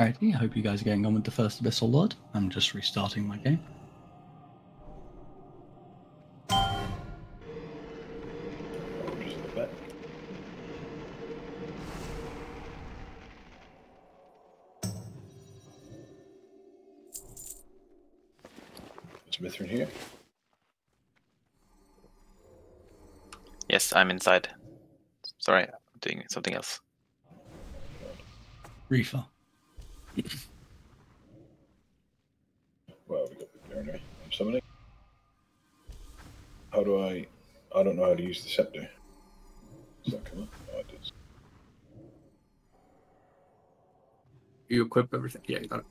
Alrighty, I hope you guys are getting on with the first Abyssal Lord. I'm just restarting my game. Just a bit. Is Mithrin here? Yes, I'm inside. Sorry, I'm doing something else. Reefer. Well, we got the journey. I'm summoning. How do I? I don't know how to use the scepter. Does that come up? Oh, it does. You equip everything. Yeah, you got it.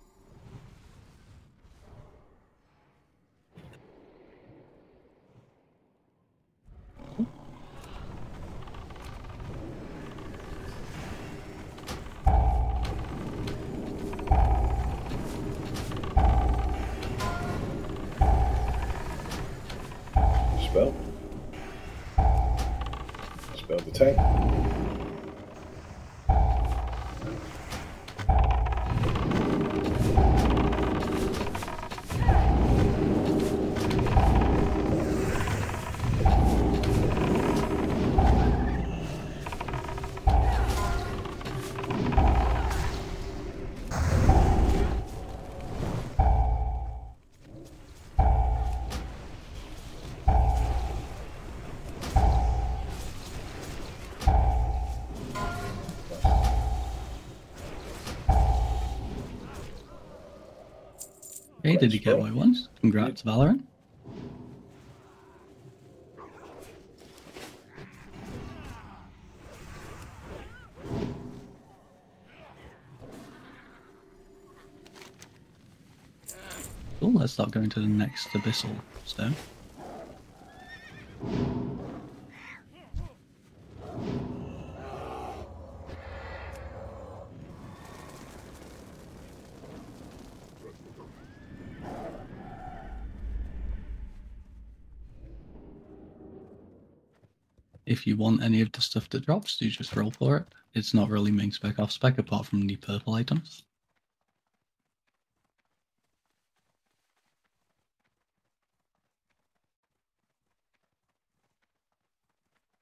Did you get what want? Congrats, Valorin. Cool, let's start going to the next Abyssal Stone. If you want any of the stuff that drops, do just roll for it. It's not really main spec off spec apart from the purple items.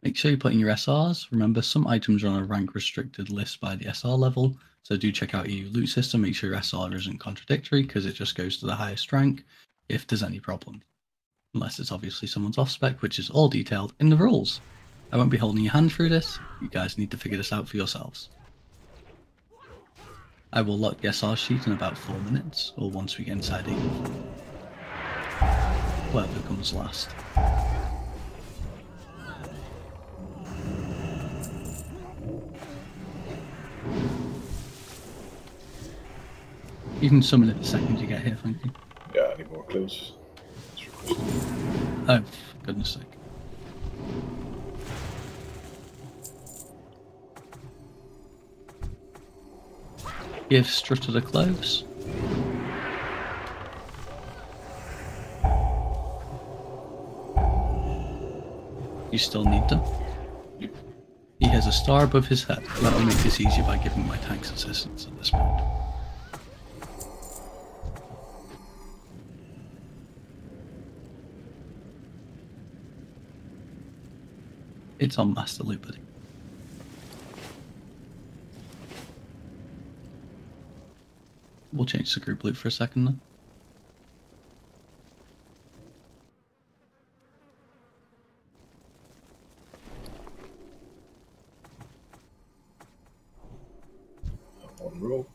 Make sure you put in your SRs. Remember, some items are on a rank restricted list by the SR level, so do check out your loot system. Make sure your SR isn't contradictory because it just goes to the highest rank if there's any problem. Unless it's obviously someone's off spec, which is all detailed in the rules. I won't be holding your hand through this. You guys need to figure this out for yourselves. I will lock the SR sheet in about four minutes, or once we get inside Eve. Whatever comes last. You can summon it the second you get here, thank you. Yeah, I need more clues. Oh, goodness sake. Give Strutter the cloves. You still need them. He has a star above his head. That will make this easier by giving my tanks assistance at this point. It's on Master Loot, buddy. We'll change the group loot for a second then. One row.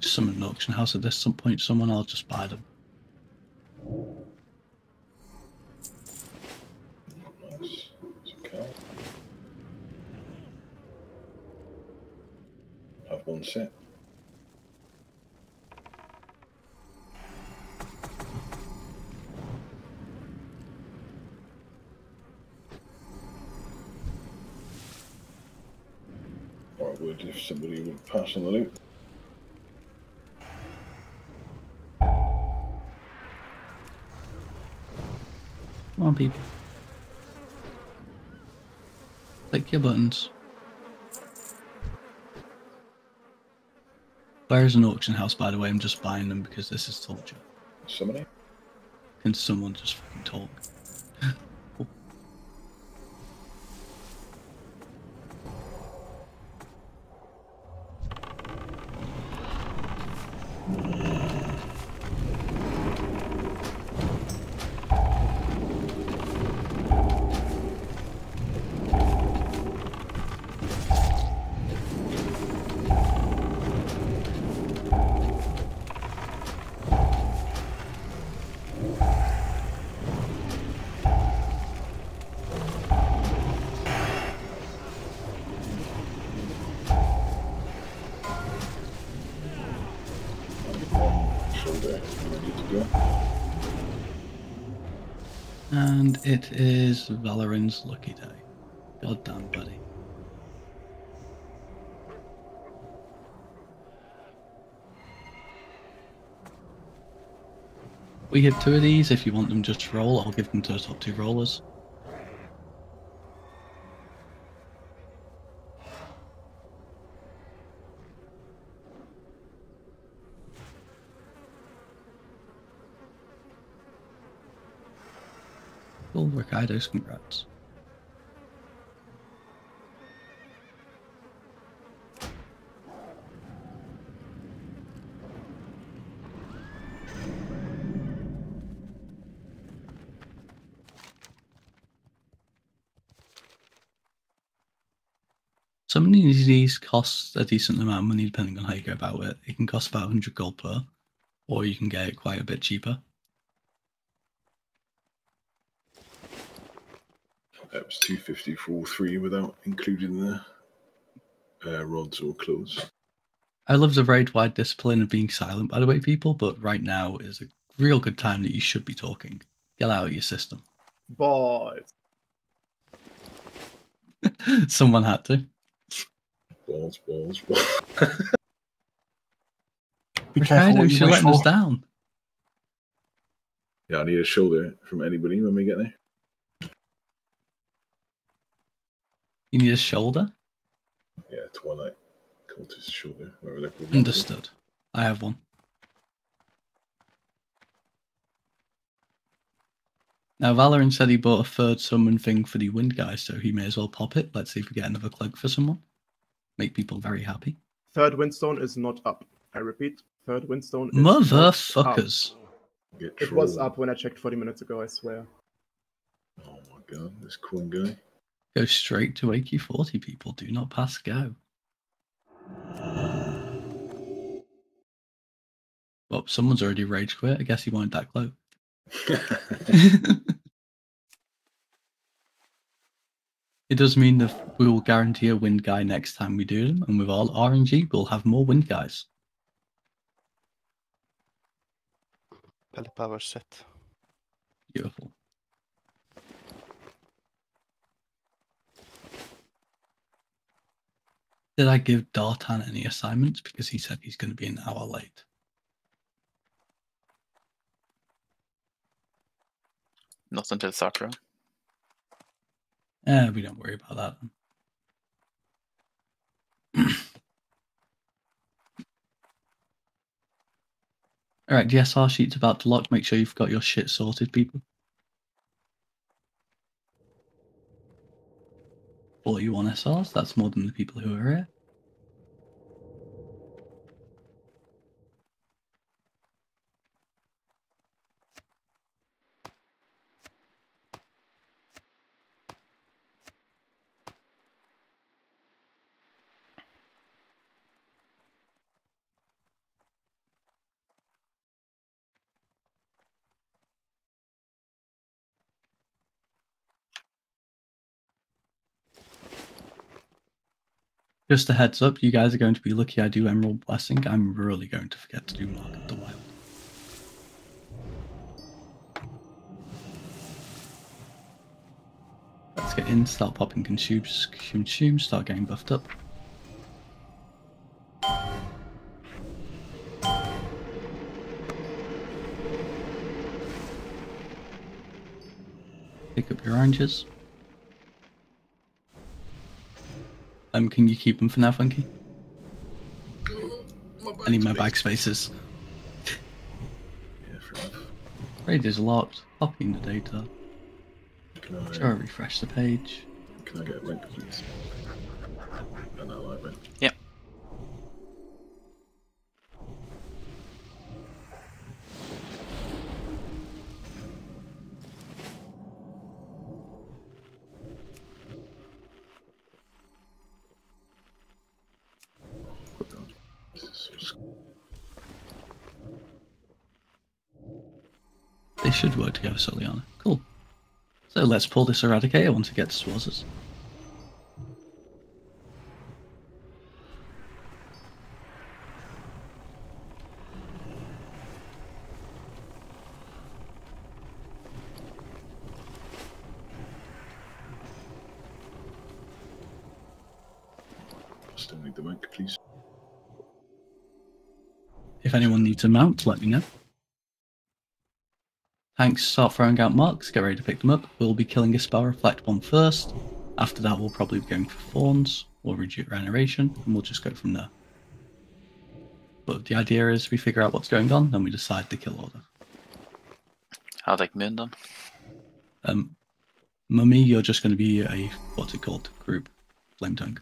Summon an auction house at this some point, someone I'll just buy them. Nice. It's a cow. Have one set. Or I would if somebody would pass on the loot. Come on, people. Click your buttons. Where is an auction house, by the way? I'm just buying them because this is torture. Summoning? Can someone just fucking talk? It is Valorin's lucky day. God damn, buddy. We hit two of these. If you want them just roll, I'll give them to the top two rollers. Cool, Ricardo's congrats. Some of these cost a decent amount of money depending on how you go about it. It can cost about 100 gold per, or you can get it quite a bit cheaper. That was 250 for all three without including the uh, rods or clothes. I love the very wide discipline of being silent, by the way, people, but right now is a real good time that you should be talking. Get out of your system. Boys. Someone had to. Balls, balls, balls. Be careful Ricardo, what you you're wish letting us down. yeah, I need a shoulder from anybody when we get there. You need a shoulder? Yeah, Twilight cultist shoulder, whatever they're called. Understood. I have one. Now, Valorin said he bought a third summon thing for the wind guy, so he may as well pop it. Let's see if we get another cloak for someone. Make people very happy. Third windstone is not up. I repeat, third windstone is not up. Motherfuckers. It was up when I checked 40 minutes ago, I swear. Oh my god, this cool guy. Go straight to AQ40, people. Do not pass go. Well, someone's already rage quit. I guess he wanted that cloak. it does mean that we will guarantee a wind guy next time we do them, and with all RNG, we'll have more wind guys. Belly power set. Beautiful. Did I give Dartan any assignments? Because he said he's going to be an hour late. Not until Sartura. Eh, we don't worry about that. All right, DSR sheet's about to lock. Make sure you've got your shit sorted, people. 41 SRs, that's more than the people who are here. Just a heads up, you guys are going to be lucky I do Emerald Blessing. I'm really going to forget to do Mark of the Wild. Let's get in, start popping consumes, consume, start getting buffed up. Pick up your oranges. Um, can you keep them for now, Funky? I need my bag spaces. Yeah, fair. Raid is locked. Copying the data. Can I, Sure, refresh the page. can I get a link, please? An ally rank. Yeah. Soliana. Cool. So let's pull this Eradicator once it gets towards us. Still need the rank, please. If anyone needs a mount, let me know. Tanks start throwing out marks, get ready to pick them up. We'll be killing a spell reflect one first. After that, we'll probably be going for thorns or regeneration, and we'll just go from there. But the idea is we figure out what's going on, then we decide the kill order. I'll take Moon then. Um, Mummy, you're just going to be a what's it called group flame tongue.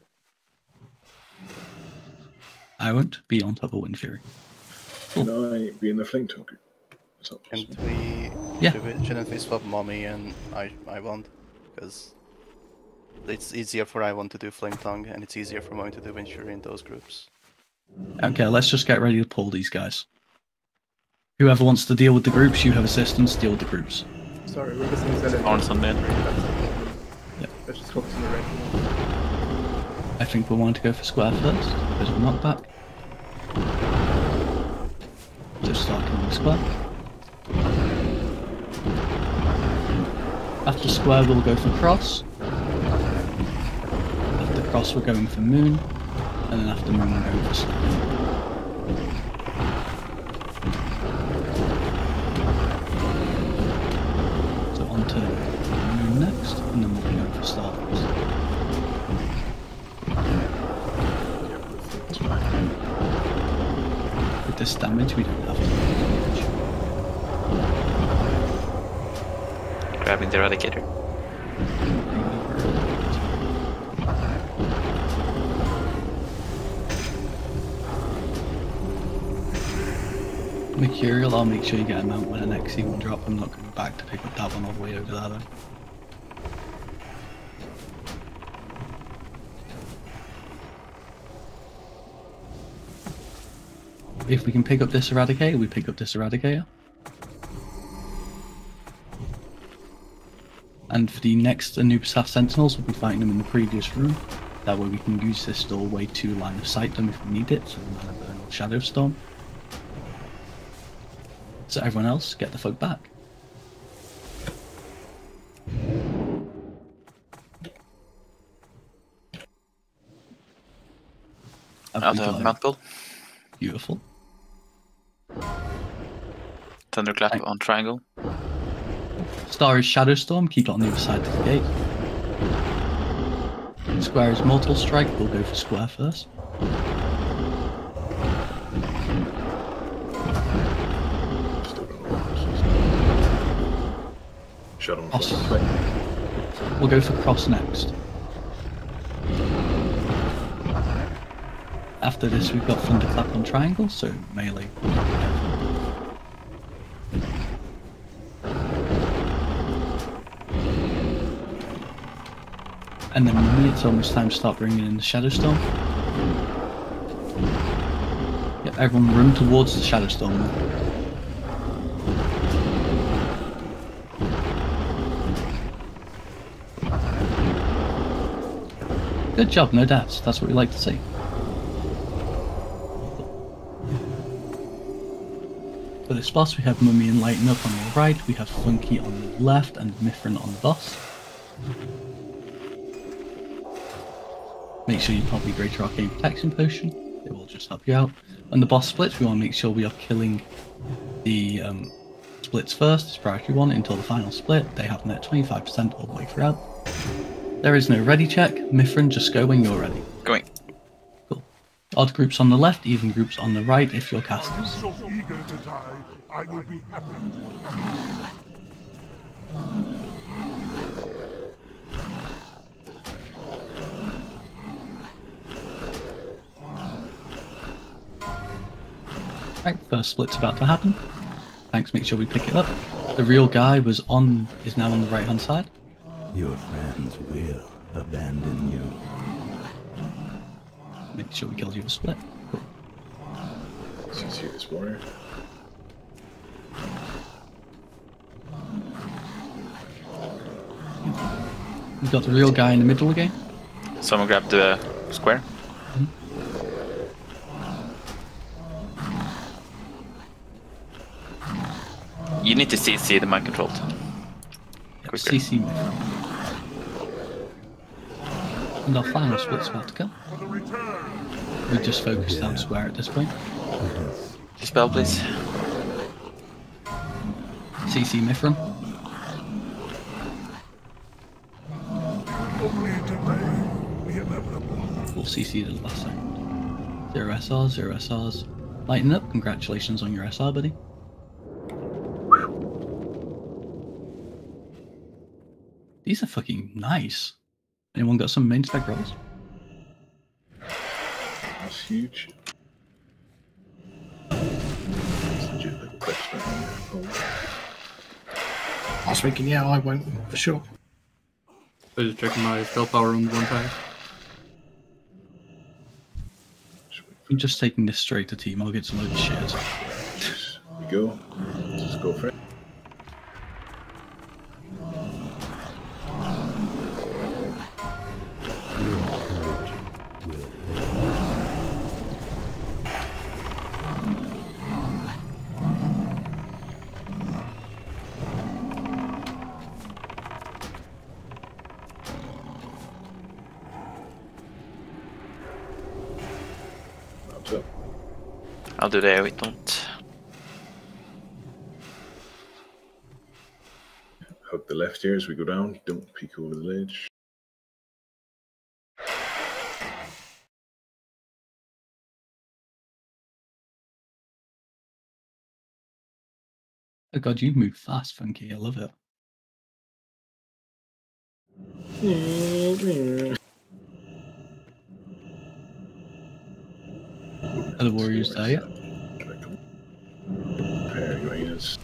I won't be on top of Windfury. Can I be in the flame tongue? Is that And we Yeah. should we, shouldn't we swap mommy and I I want because it's easier for I want to do flame tongue and it's easier for mommy to do Windfury in those groups. Okay, let's just get ready to pull these guys. Whoever wants to deal with the groups, you have assistance. deal with the groups. Sorry, we're missing Zelen. Arns on Moon. That's the problem. Yep. Let's just focus on the red. I think we want to go for square first. There's a knockback. Just start killing the square. After square, we'll go for cross. After cross, we're going for moon. And then after moon, we're going for star. So on to moon next, and then we'll be going for star next. It's fine. With this damage, we don't have to do Grabbing the Eradicator. Mercurial, I'll make sure you get a mount when an XC1 drop. I'm not going back to pick up that one all the way over there then. If we can pick up this Eradicator, we pick up this Eradicator. And for the next Anubisath Sentinels, we'll be fighting them in the previous room. That way we can use this doorway to line of sight them if we need it, so we can burn off Shadow Storm. So everyone else, get the fuck back. Have Out we of got it? Mount. Beautiful. Thunderclap on Triangle. Star is Shadow Storm, keep it on the other side of the gate. Square is Mortal Strike, we'll go for square first. Still got ranks. Shadow and Awesome. flame. We'll go for cross next. After this, we've got Thunderclap on triangle, so melee. And then maybe it's almost time to start bringing in the Shadow Storm. Yeah, everyone run towards the Shadow Storm. Good job, no doubts. That's what we like to see. For this boss, we have Mummy and Lighten Up on the right, we have Funky on the left, and Mithrin on the boss. Make sure you pop your Greater Arcane Protection Potion, it will just help you out. When the boss splits, we want to make sure we are killing the um, splits first, it's priority one, until the final split. They have net 25% all the way throughout. There is no ready check. Mithrin, just go when you're ready. Going. Cool. Odd groups on the left, even groups on the right if you're casters. so eager to die, I will be happy. Right, first split's about to happen. Thanks, make sure we pick it up. The real guy was on, is now on the right hand side. Your friends will abandon you. Make sure we kill you for split. Cool. CC this warrior. We've got the real guy in the middle again. Someone grab the square. Need to CC the mind controlled. Quicker. CC me. And our final split's about to come. For the return. We just focused down square at this point. Dispel, please. CC Mithrin. Only delay the inevitable. We'll CC the last second. Zero SRs, zero SRs. Lighten up. Congratulations on your SR, buddy. These are fucking nice. Anyone got some main spec rolls? That's huge. It's legit like a quest right now. I was thinking, yeah, I won't for sure. I just checking my spell power on one time. I'm just taking this straight to team. I'll get some load of shit. Here we go. Just go for it. Do the AoE don't. Hug the left here as we go down. Don't peek over the ledge. Oh god, you move fast, Funky. I love it. Are the warriors there yet? Prepare your hyenas.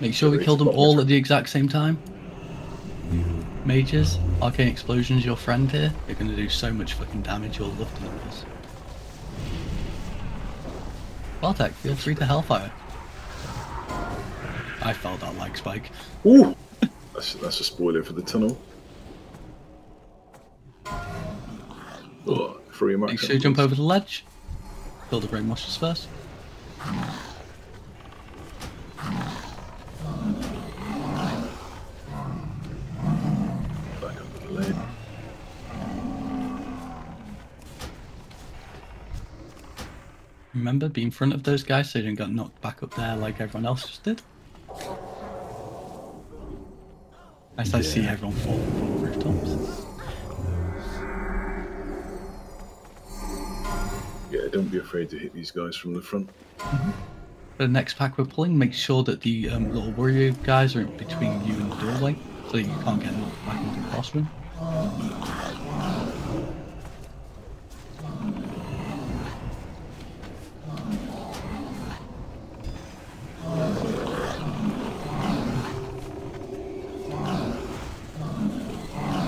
Make sure we kill them all at the exact same time. Mages, Arcane Explosion's your friend here. You're gonna do so much fucking damage, you'll love the numbers. Bartek, feel free to Hellfire. I felt that like spike. Ooh! That's, that's a spoiler for the tunnel. Oh, free mark. Make sure you jump over the ledge. Kill the brainwashers first. Back up the ledge. Remember, be in front of those guys so you don't get knocked back up there like everyone else just did. As I see Yeah. everyone falling from the rooftops. Yeah, don't be afraid to hit these guys from the front. For the next pack we're pulling, make sure that the um, little warrior guys are in between you and the doorway so you can't get knocked back into the classroom.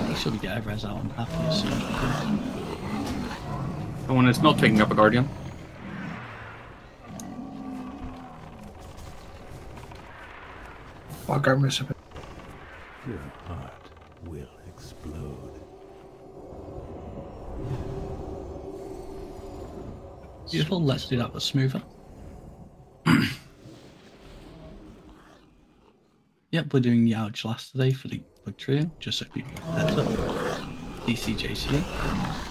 Make sure we get Everez out and happy as soon as we can. The one that's not picking up a guardian. I'll go miss a bit. your heart will explode. Beautiful, let's do that but smoother. yep, we're doing the Yauj last today for the bug trio, just so people have heads up. DCJCA.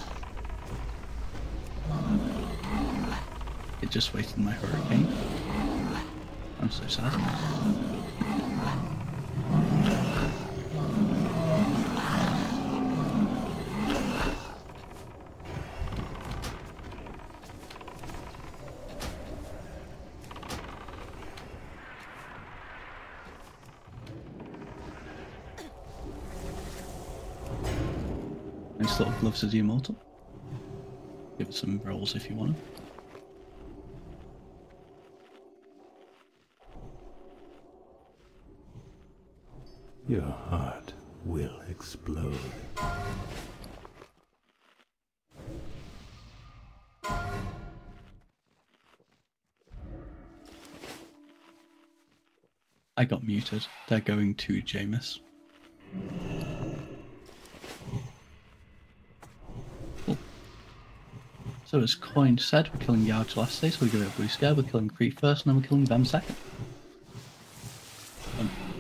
It just wasted my hurricane. I'm so sorry. Nice little gloves of the immortal. Give it some rolls if you want them. Your heart will explode. I got muted. They're going to Jameis. Cool. Oh. So as Coin said, we're killing Yauj last day, so we give it a blue scare. We're killing Kri first, and then we're killing Vem second.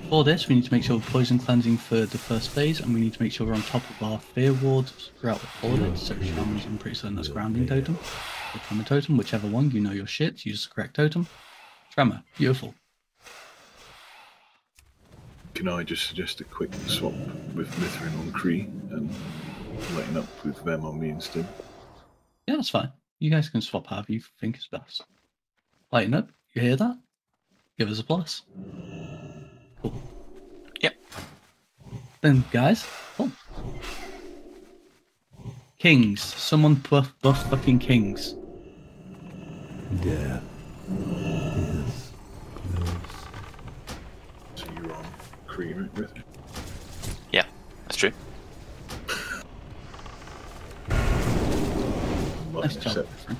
For this, we need to make sure we're poison cleansing for the first phase, and we need to make sure we're on top of our fear wards throughout the whole of it. So Shaman's, I'm pretty certain that's grounding totem. Or tremor totem, whichever one, you know your shit, use the correct totem. Tremor, beautiful. Can I just suggest a quick swap with Mithrin on Kri and lighten up with them on me instead? Yeah, that's fine. You guys can swap however you think is best. Lighten up, you hear that? Give us a plus. Cool. Yep. Then, guys, cool. Kings. Someone buff, buff fucking kings. Death is close. So you're on Kri, right, Mithrin? Yeah, that's true. Nice job. accept. Catherine.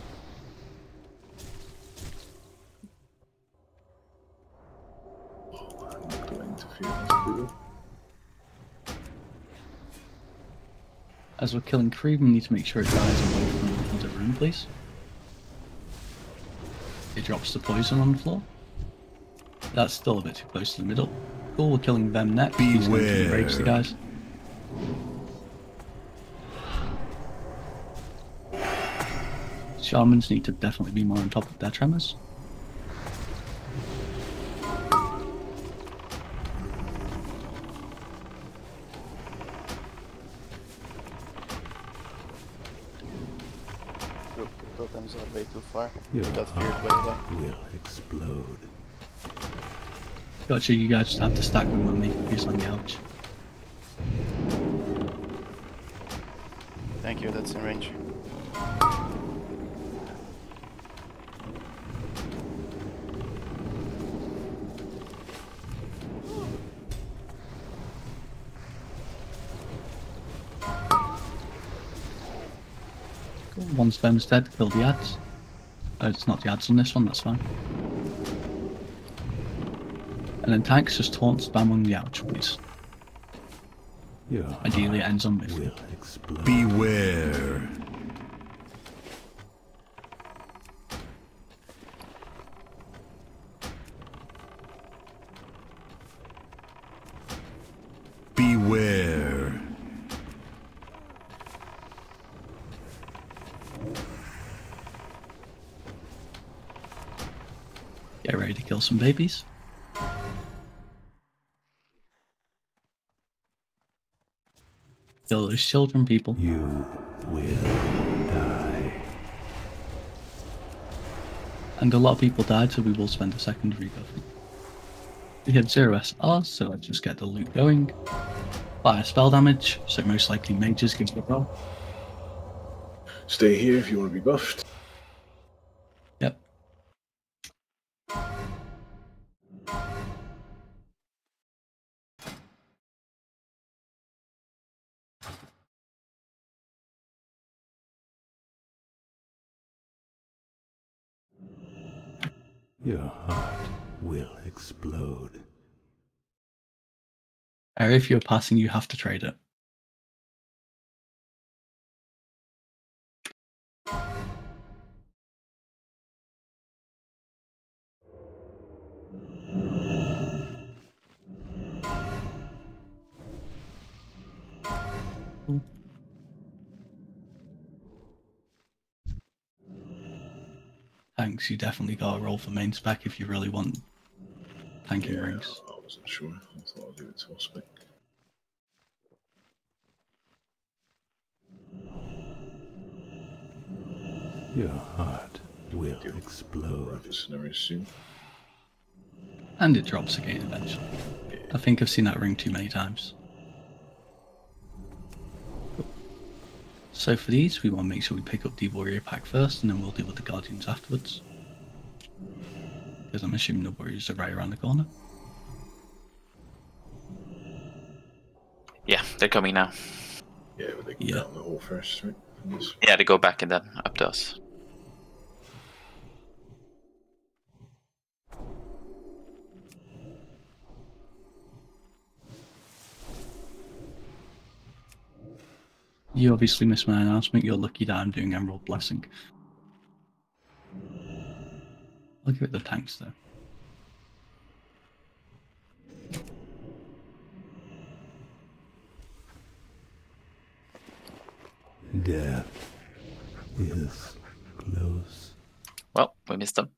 I'm not going to interfere. That's brutal. As we're killing Kri, we need to make sure it dies away from the room, please. It drops the poison on the floor. That's still a bit too close to the middle. Cool, we're killing Vem next. He's going to enrage the Beware. guys. Shamans need to definitely be more on top of their tremors. Totems are way too far. Your That feared way heart there. will explode. Gotcha, you guys just have to stack them on me. Use on the Yauj. Thank you, that's in range. Cool. One sperm's dead, kill the ads. Oh, it's not the ads on this one, that's fine. And then tanks just taunt spam on the Yauj, please. Your Ideally, it heart ends on me. will explode. Beware. Beware. Some babies. Kill those children, people. You will die. And a lot of people died, so we will spend a second rebuffing. We had zero SRs, so let's just get the loot going. Fire spell damage, so most likely mages give it a roll. Stay here if you want to be buffed. Or if you're passing, you have to trade it. Thanks, you definitely got to roll for main spec if you really want tanking Yeah, rings. I wasn't sure. I thought I'd do it to spec. Your heart will We'll explode. have scenario soon. And it drops again eventually. I think I've seen that ring too many times. So for these, we want to make sure we pick up the warrior pack first, and then we'll deal with the guardians afterwards. Because I'm assuming the warriors are right around the corner. They're coming now. Yeah, but they can Yeah. down the hole first, right? From Yeah, they go back and then up to us. You obviously missed my announcement. You're lucky that I'm doing Emerald Blessing. I'll give it the tanks though. Death is close. Well, we missed them.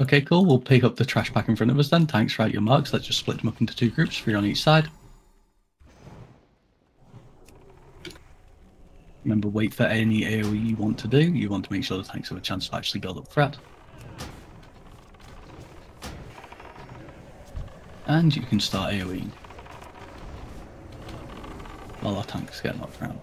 Okay, cool. We'll pick up the trash pack in front of us then. Tanks, right your marks. Let's just split them up into two groups, three on each side. Remember, wait for any AoE you want to do. You want to make sure the tanks have a chance to actually build up threat. And you can start AoEing. While our tanks get knocked around.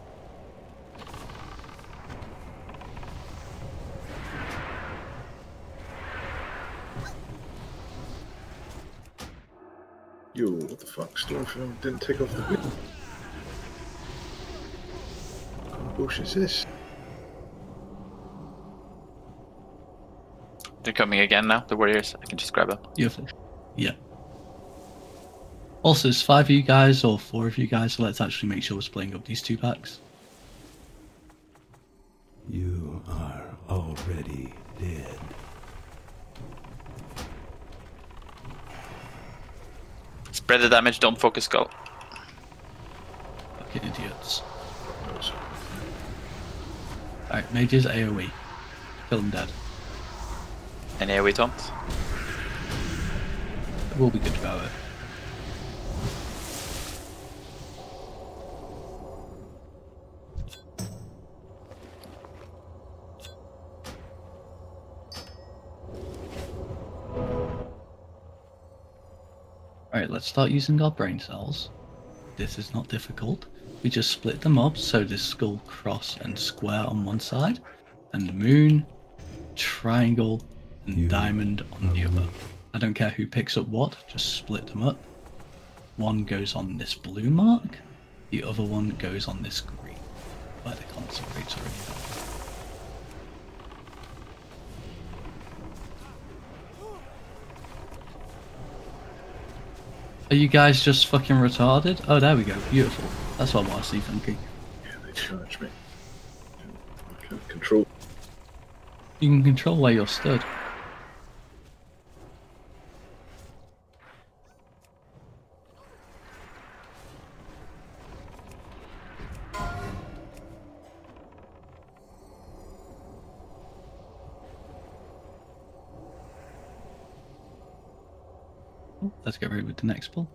Yo, what the fuck? Stormfield didn't take off the bit. What kind of bullshit is this? They're coming again now, the warriors. I can just grab them. You Beautiful. Yeah. Also, it's five of you guys or four of you guys, so let's actually make sure we're splitting up these two packs. You are already dead. Spread the damage, don't focus skull. Fucking idiots. Alright, mages AoE. Kill them dead. Any AoE taunts? We'll be good about it. Eh? Start using our brain cells. This is not difficult. We just split them up so there's skull, cross, and square on one side, and the moon, triangle, and You diamond on the other. I don't care who picks up what, just split them up. One goes on this blue mark, the other one goes on this green, where the concentrate's already Are you guys just fucking retarded? Oh, there we go. Beautiful. That's what I want to see, Funky. Yeah, they charge me. I can't control. You can control where you're stood. Let's get ready with the next pull.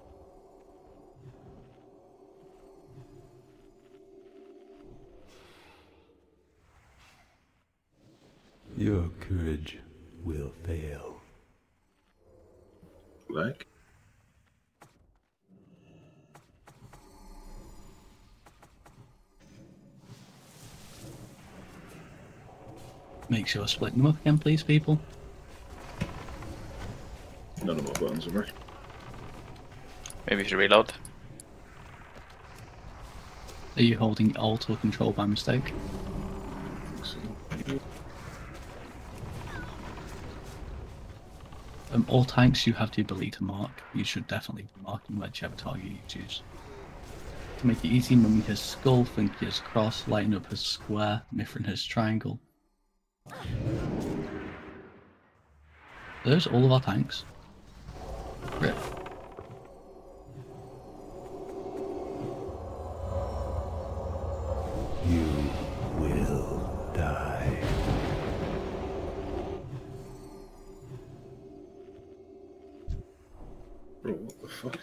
Your courage will fail. Like? Make sure to split them up again, please, people. None of my buttons are working. Maybe we should reload. Are you holding Alt or Control by mistake? Um, all tanks you have the ability to mark. You should definitely be marking whichever target you choose. To make it easy, Mummy has skull, Funky has cross, Lighten Up has square, Mithrin has triangle. Those all of our tanks. Rip.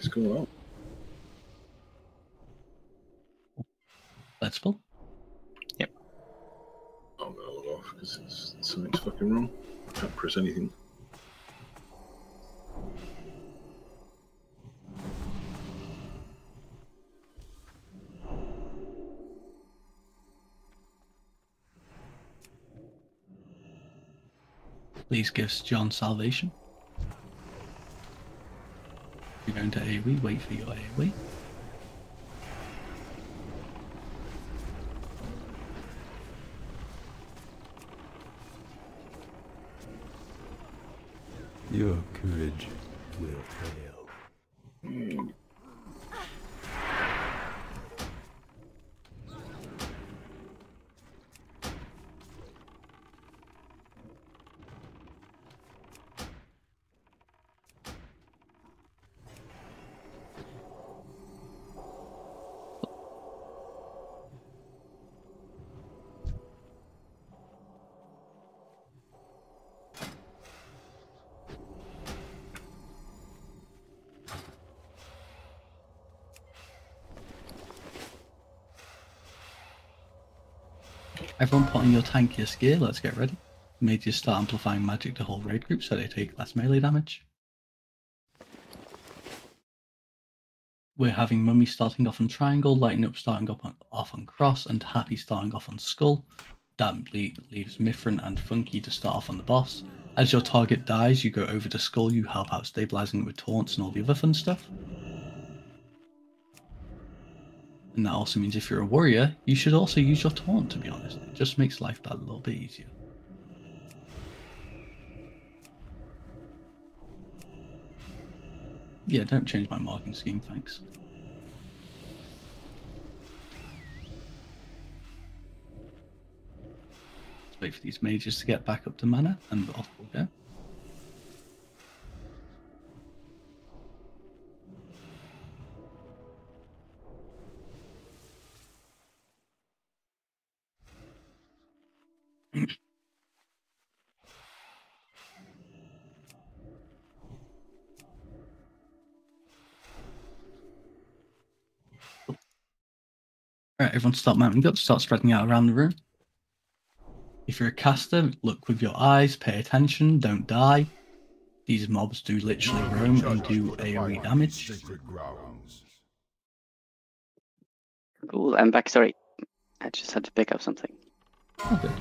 going on? Let's pull. Yep. Oh, Off. Is, something's fucking wrong? Can't press anything. Please give John salvation. Going to AoE, wait for your AoE. Your courage will fail. Everyone put on your tankiest gear, let's get ready. Mages start amplifying magic to whole raid groups so they take less melee damage. We're having Mummy starting off on Triangle, Lighting Up starting up on, off on Cross, and Happy starting off on Skull. That le- leaves Mithrin and Funky to start off on the boss. As your target dies, you go over to Skull, you help out stabilizing it with taunts and all the other fun stuff. And that also means if you're a warrior, you should also use your taunt, to be honest. It just makes life that little bit easier. Yeah, don't change my marking scheme, thanks. Let's wait for these mages to get back up to mana, and off we'll go. Alright, everyone start mounting up, start spreading out around the room. If you're a caster, look with your eyes, pay attention, don't die. These mobs do literally roam and do AoE damage. Cool, I'm back. Sorry. I just had to pick up something. Oh, good.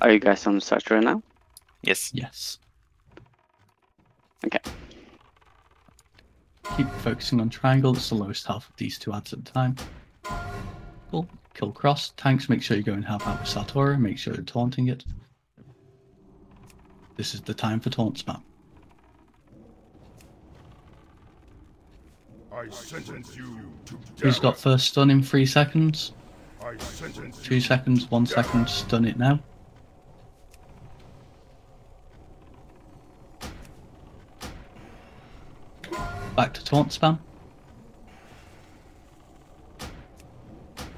Are you guys on search right now? Yes. Yes. Okay. Keep focusing on triangle, it's the lowest health of these two ads at a time. Cool. Kill cross. Tanks, make sure you go and help out with Sartura, make sure you're taunting it. This is the time for taunt spam. I sentence you to Who's death. got first stun in three seconds? I sentence Two you seconds, one second, stun it now. Back to taunt spam.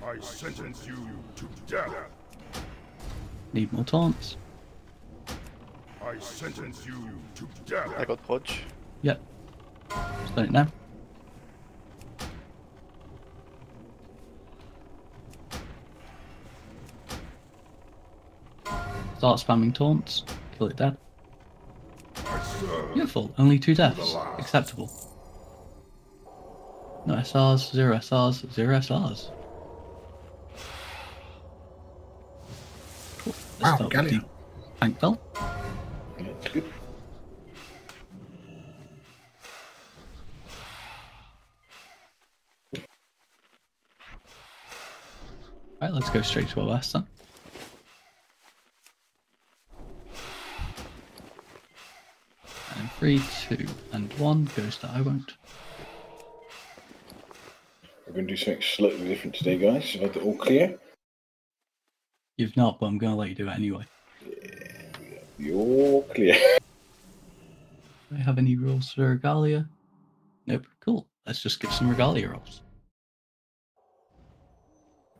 I sentence you to death. Need more taunts. I sentence you to death. I got Podge. Yep. Stun it now. Start spamming taunts. Kill it dead. I serve. Beautiful. Only two deaths. Acceptable. No SRs, zero SRs, zero SRs. Cool. Let's Wow, Gallia. Tank bell. Good. Right, let's go straight to our last one. And three, two, and one goes to I won't. We're going to do something slightly different today, guys. Have I got it all clear? You've not, but I'm gonna let you do it anyway. You're clear. Do I have any rules for Regalia? Nope. Cool. Let's just get some Regalia rolls.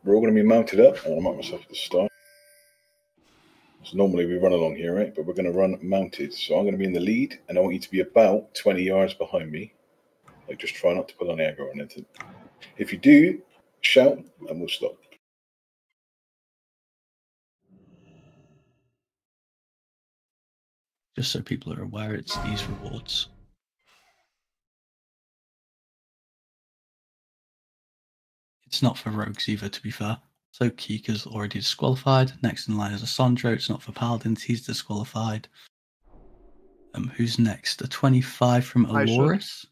We're all going to be mounted up. I'm going to mark myself at the start. So normally we run along here, right? But we're going to run mounted. So I'm going to be in the lead, and I want you to be about 20 yards behind me. Like, just try not to pull on aggro or anything. If you do, shout, and we'll stop. Just so people are aware, it's these rewards. It's not for rogues either, to be fair. So Kika's already disqualified. Next in line is a Sandro. It's not for paladins. He's disqualified. Um, who's next? A 25 from I should. Aloris.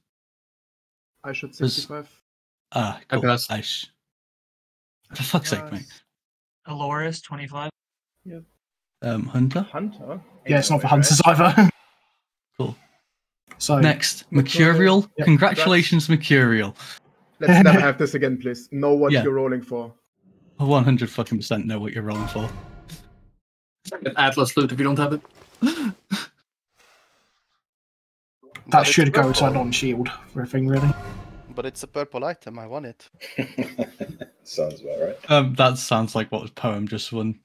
I should Was- 65. Ah, I cool. passed. I sh- For fuck's sake, mate. Aloris, 25. Yep. Um, Hunter. Hunter? Yeah, it's not for Anyway, hunters either. Cool. so Next, Mercurial. Mercurial. Yep, Congratulations, Mercurial. Let's never have this again, please. Know what Yeah. you're rolling for. 100 fucking percent know what you're rolling for. Get Atlas loot if you don't have it. that should go to a purple. non-shield for a thing, really. But it's a purple item. I want it. Sounds about right. Um, that sounds like what the poem just won.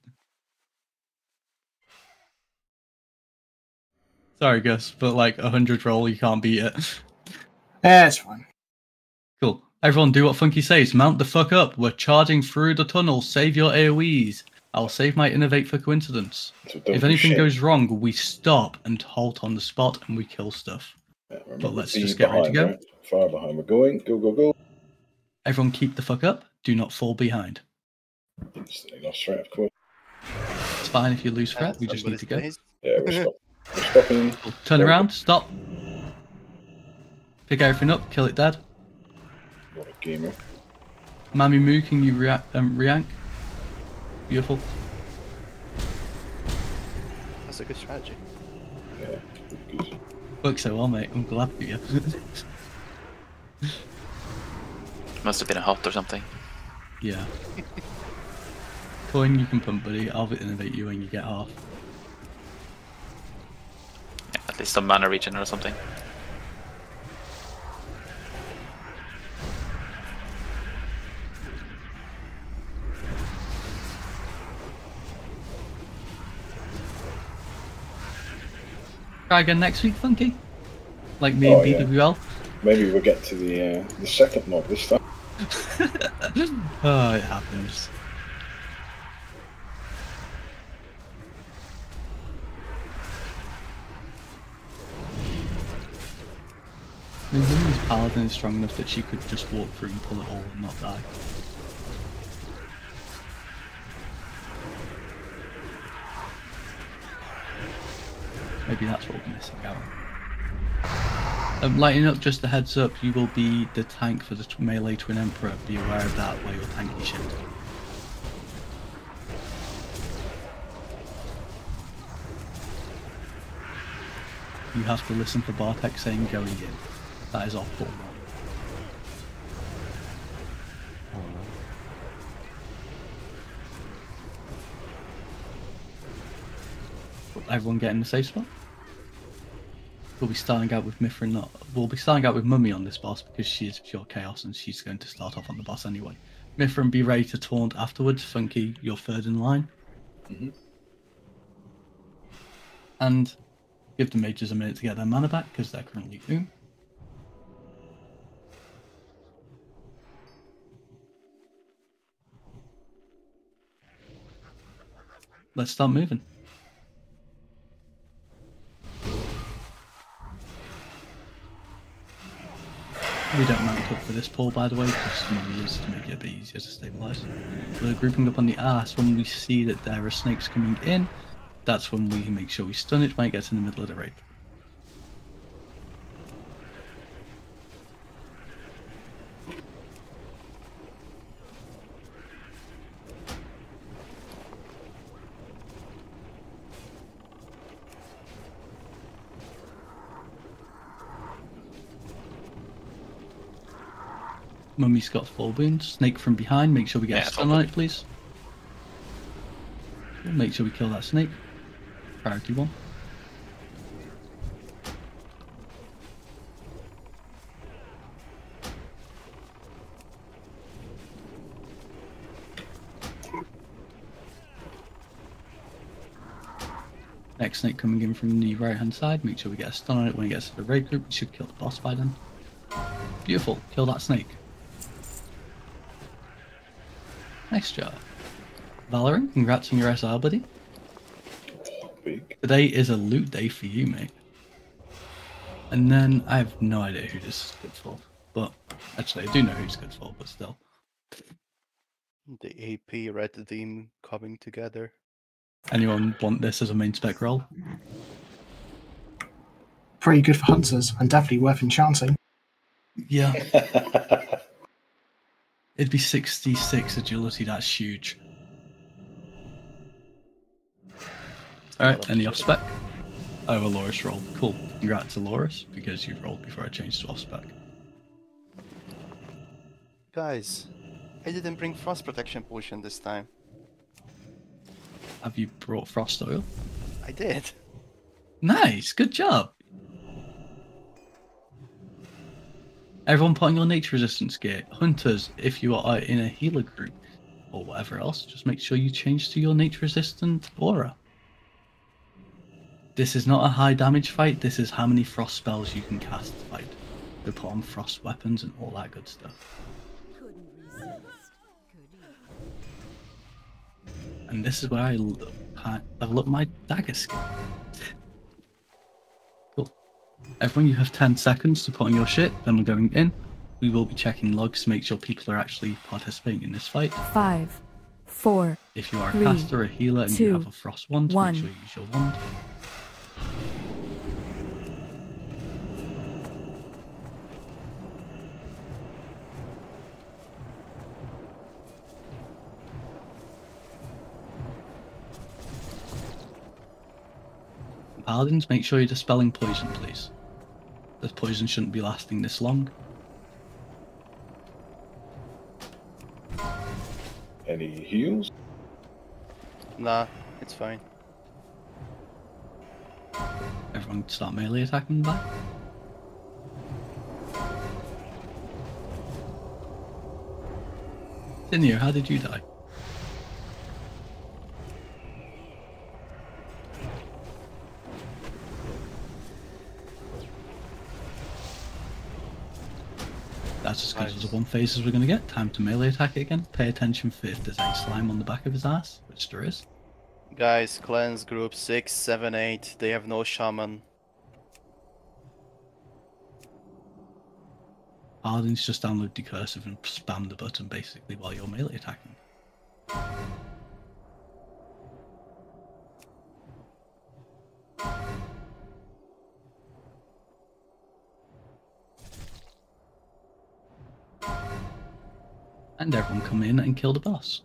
Sorry, Gus, but like a hundred roll, you can't beat it. That's fine. Cool. Everyone, do what Funky says. Mount the fuck up. We're charging through the tunnel. Save your AOE's. I'll save my innervate for coincidence. So if anything shit. goes wrong, we stop and halt on the spot and we kill stuff. Yeah, remember, let's just get ready to go. right? Far behind. We're going. Go, go, go. Everyone, keep the fuck up. Do not fall behind. Lost threat, of course. It's fine if you lose threat. We just need to go. Yeah, we're, stop- we're stopping. Cool. Turn around. Stop. Pick everything up. Kill it dead. What a gamer. Mami Moo, can you react? Um, react? Beautiful. That's a good strategy. Yeah, good, good. Works so well, mate. I'm glad for you. Must have been a hot or something. yeah. Coin you can pump, buddy. I'll innervate you when you get half. Yeah, at least some mana regen or something. Try again next week, Funky. Like me Oh, and yeah. BWL. Maybe we'll get to the uh, the second mob this time. oh, it happens. I mean, paladin is strong enough that she could just walk through and pull it all and not die. Maybe that's what we're missing out. Um, lighting up, just a heads up, you will be the tank for the melee twin emperor. Be aware of that while you're tanking shit. You have to listen for Bartek saying going in. That is full. Everyone get in the safe spot? We'll be starting out with Mithrin, not. We'll be starting out with Mummy on this boss because she is pure chaos and she's going to start off on the boss anyway. Mithrin, be ready to taunt afterwards. Funky, you're third in line. Mhm. And give the mages a minute to get their mana back because they're currently boom. Let's start moving. We don't mount up for this pull, by the way, because to make it a bit easier to stabilize. We're grouping up on the ass when we see that there are snakes coming in. That's when we make sure we stun it when it gets in the middle of the raid. Mummy's got full wounds. Snake from behind. Make sure we get Yeah, a stun on it, please. Make sure we kill that snake. Priority one. Next snake coming in from the right hand side. Make sure we get a stun on it when it gets to the raid group. We should kill the boss by then. Beautiful. Kill that snake. Nice job. Valorin, congrats on your SR, buddy. Big. Today is a loot day for you, mate. And then I have no idea who this is good for. But actually, I do know who it's good for, but still. The AP red team coming together. Anyone want this as a main spec role? Pretty good for hunters and definitely worth enchanting. Yeah. It'd be 66 agility, that's huge. Alright, any off spec? Oh, a Loris roll. Cool. Congrats to Loris, because you rolled before I changed to off spec. Guys, I didn't bring frost protection potion this time. Have you brought frost oil? I did. Nice, good job. Everyone put on your nature resistance gear. Hunters, if you are in a healer group or whatever else, just make sure you change to your nature resistant aura. This is not a high damage fight, this is how many frost spells you can cast fight. They put on frost weapons and all that good stuff. And this is where I level up my dagger skill. Everyone, you have 10 seconds to put on your shit, then we're going in. We will be checking logs to make sure people are actually participating in this fight. Five, four, If you are a Three, caster or a healer and you have a frost wand, one. make sure you use your wand. Paladins, make sure you're dispelling poison, please. This poison shouldn't be lasting this long. Any heals? Nah, it's fine. Everyone start melee attacking back. Sinio, how did you die? That's as good as the one phases we're going to get. Time to melee attack it again. Pay attention for if there's any slime on the back of his ass, which there is. Guys, clans group 6, 7, 8, they have no shaman. Paladins just download decursive and spam the button basically while you're melee attacking. Everyone come in and kill the boss.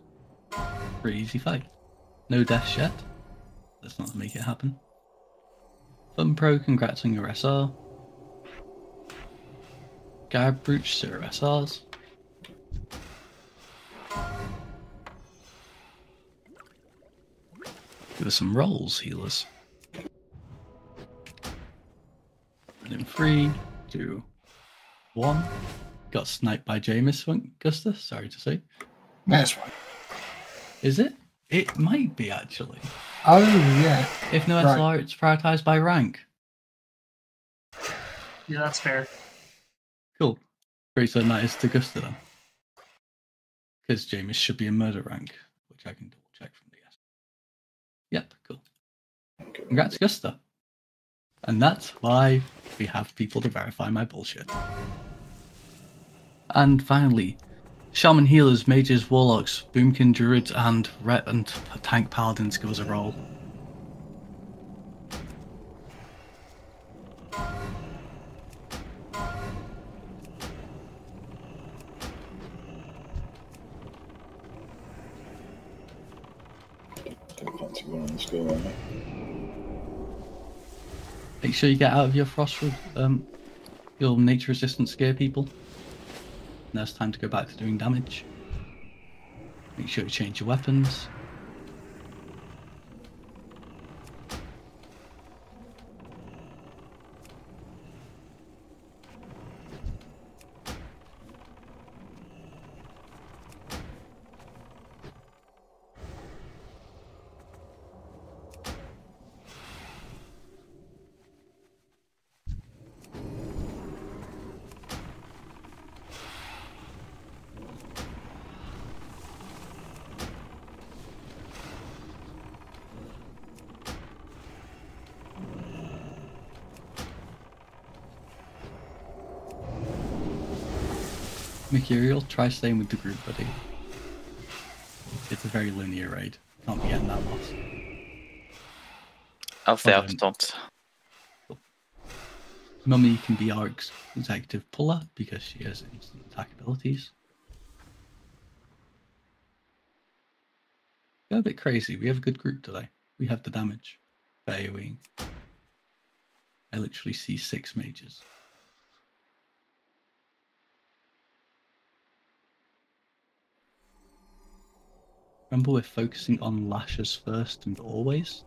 Pretty easy fight. No deaths yet. Let's not make it happen. Fun Pro, congrats on your SR. Garb Brooch, zero SRs. Give us some rolls, healers. And in three, two, one. Got sniped by Jameis, Gusta. Sorry to say. That's right. Is it? It might be actually. Oh, yeah. If no Right. SR, it's prioritized by rank. Yeah, that's fair. Cool. Great, so that is to Gusta then. Because Jameis should be in murder rank, which I can double check from the S. Yep, cool. Congrats, Gusta. And that's why we have people to verify my bullshit. And finally, Shaman healers, mages, warlocks, boomkin druids, and ret and tank paladins give us a roll. Make sure you get out of your frost, um, your nature resistant scare people. Now it's time to go back to doing damage. Make sure you change your weapons. Try staying with the group, buddy. It's a very linear raid. Can't be getting that lost. I'll stay out, done. don't. Mummy can be our executive puller because she has instant attack abilities. Go a bit crazy. We have a good group today. We have the damage. for I literally see six mages. Remember, we're focusing on lashes first and always.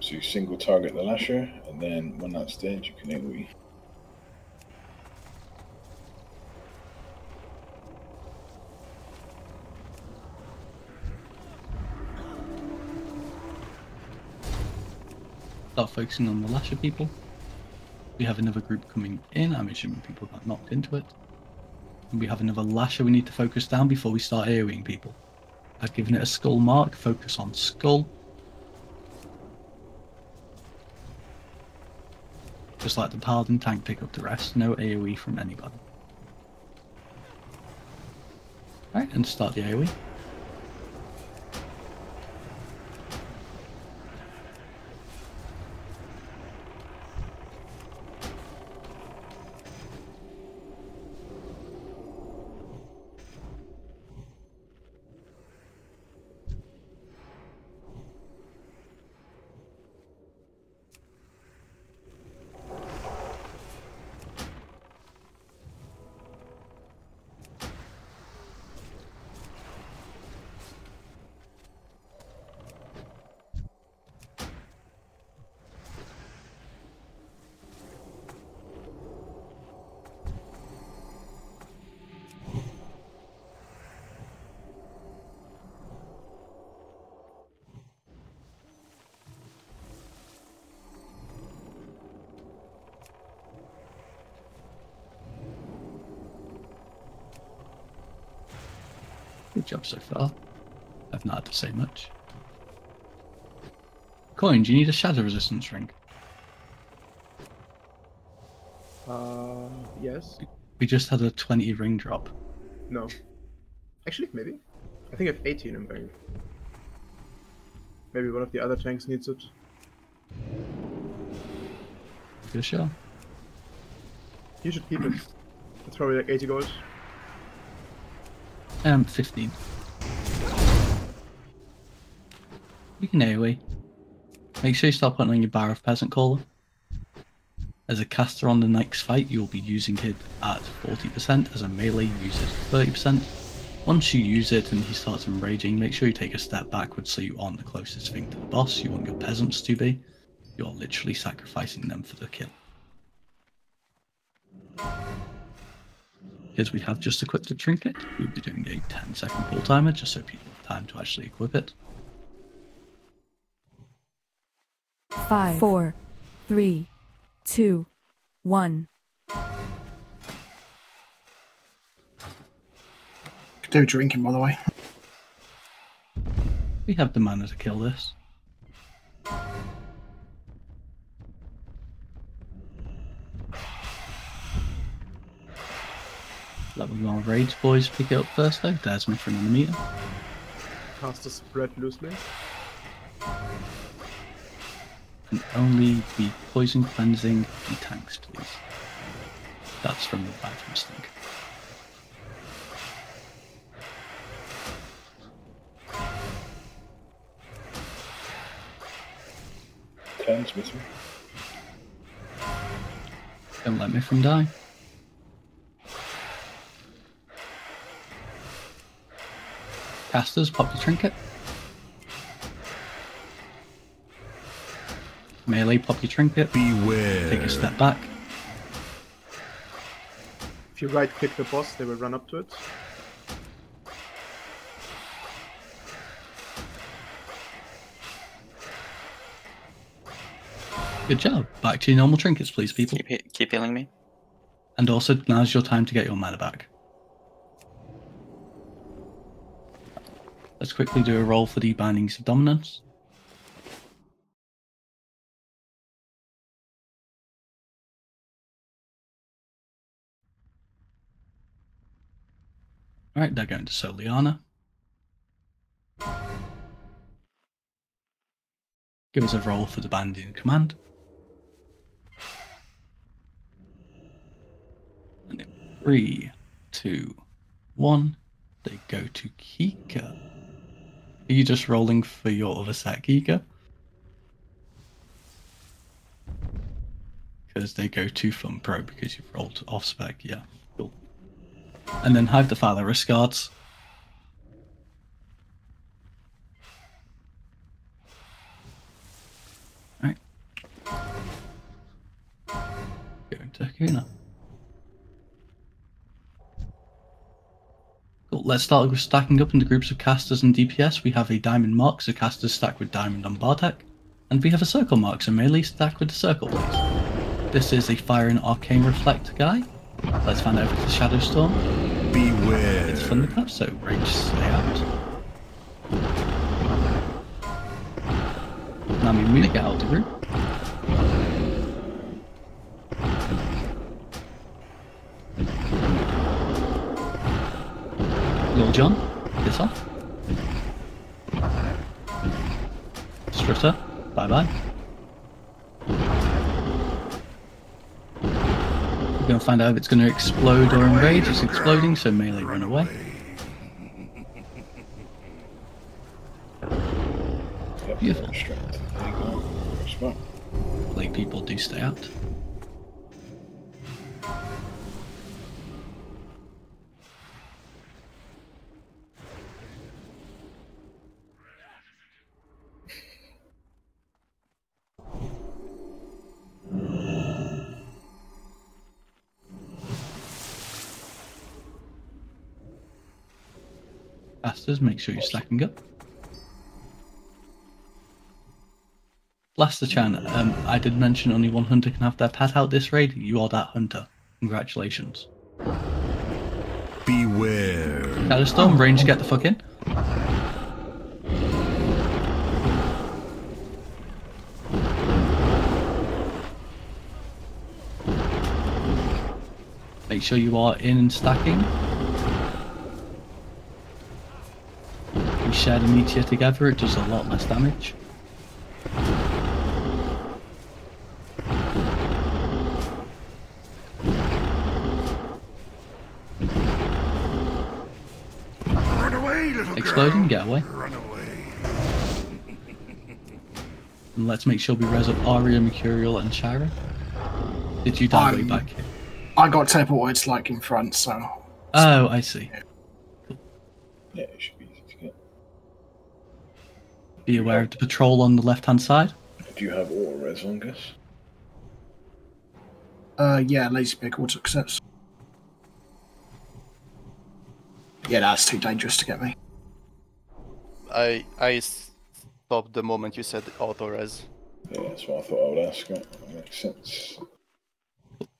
So you single target the lasher, and then when that's dead, you can AoE. Start focusing on the lasher people. We have another group coming in. I'm assuming people got knocked into it. And we have another lasher we need to focus down before we start AoEing people. I've given it a skull mark. Focus on skull. Just like the paladin tank, pick up the rest. No AoE from anybody. Alright, and start the. AoE. So far. I've not had to say much. Coin, do you need a shadow resistance ring? Uh, yes. We just had a 20 ring drop. No. Actually, maybe. I think I have 18 in bank. Maybe one of the other tanks needs it. For sure. You should keep it. It's probably like 80 gold. Um, 15. You can AoE. Make sure you start putting on your Barov Peasant Caller. As a caster on the next fight, you will be using it at 40%. As a melee, use it at 30%. Once you use it and he starts enraging, make sure you take a step backwards so you aren't the closest thing to the boss. You want your peasants to be. You're literally sacrificing them for the kill. Because we have just equipped the trinket, we'll be doing a 10 second pull timer just so people have time to actually equip it. Five, four, three, two, one. Could do drinking, by the way. We have the mana to kill this. Level 1 raids boys pick it up first though, there's me for another meter. Cast the spread loosely. And only be poison cleansing the tanks please. That's from the bathroom bad mistake. with me. Don't let me from die. Casters, pop the trinket. Melee, pop your trinket. Beware. Take a step back. If you right click the boss, they will run up to it. Good job. Back to your normal trinkets, please, people. Keep, he- keep healing me. And also, now's your time to get your mana back. Let's quickly do a roll for the Bindings of Dominance. Alright, they're going to Soliana. Give us a roll for the Binding Command. And in three, two, one, they go to Kika. Are you just rolling for your other set, Kika? Because they go to Fun Pro because you've rolled off spec, yeah. And then Hive the Father risk guards. Right. Going to. Cool. Let's start with stacking up into groups of casters and DPS. We have a diamond mark, so casters stack with diamond on Bartek. And we have a circle mark, so melee stack with the circle, please. This is a fire and arcane reflect guy. Let's find out if it's a shadow storm. Beware. It's thunderclap, so range stay out. Now we move get out of the group. Lil John, this off. Stritter, bye bye. We're gonna find out if it's gonna explode or enrage. It's exploding, so melee run away. Beautiful. Strength. There you Like people do stay out. Casters, make sure you're stacking up. Blaster Chan, um, I did mention only one hunter can have their pet out this raid. You are that hunter. Congratulations. Beware. Shadowstorm, range, get the fuck in. Make sure you are in and stacking. We share the meteor together, it does a lot less damage. Run away, little Exploding, girl. get away. Run away. And let's make sure we res up Aria, Mercurial, and Shira. Did you die way I'm- back here? I got teleported like in front, so Oh, I see. Yeah, it should be easy to get. Be aware of the patrol on the left hand side. Do you have auto res on, Gus? uh, yeah, lazy pick auto success. Yeah, that's too dangerous to get me. I I stopped the moment you said auto res. Yeah, that's what I thought I would ask. That makes sense.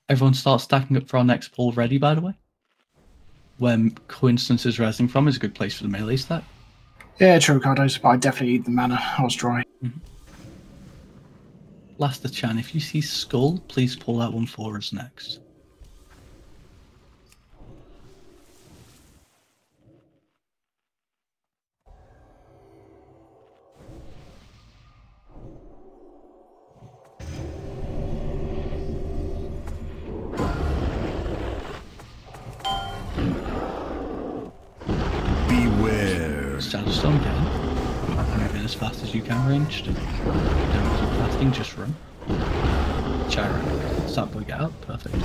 Everyone starts stacking up for our next pull ready, by the way. Where coincidence is resing from is a good place for the melee stack. Yeah, true, Cardos, but I definitely eat the mana. I was dry. Laster Chan, if you see Skull, please pull that one for us next. You can ranged. Don't keep fasting, just run. Start boy get out. Perfect.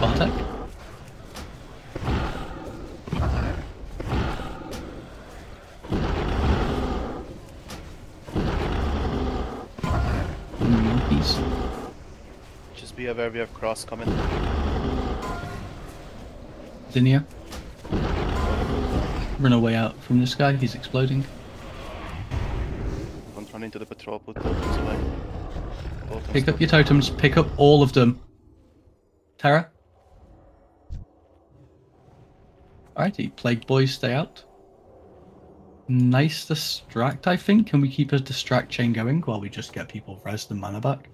Bartek. Monkeys. Just be aware we have cross coming. Zinnia. Run away out from this guy, he's exploding. Run into the patrol, put totems away. Totems, Pick up your totems. Pick up all of them. Terra. Alrighty, Plague Boys stay out. Nice distract, I think. Can we keep a distract chain going while we just get people res the mana back?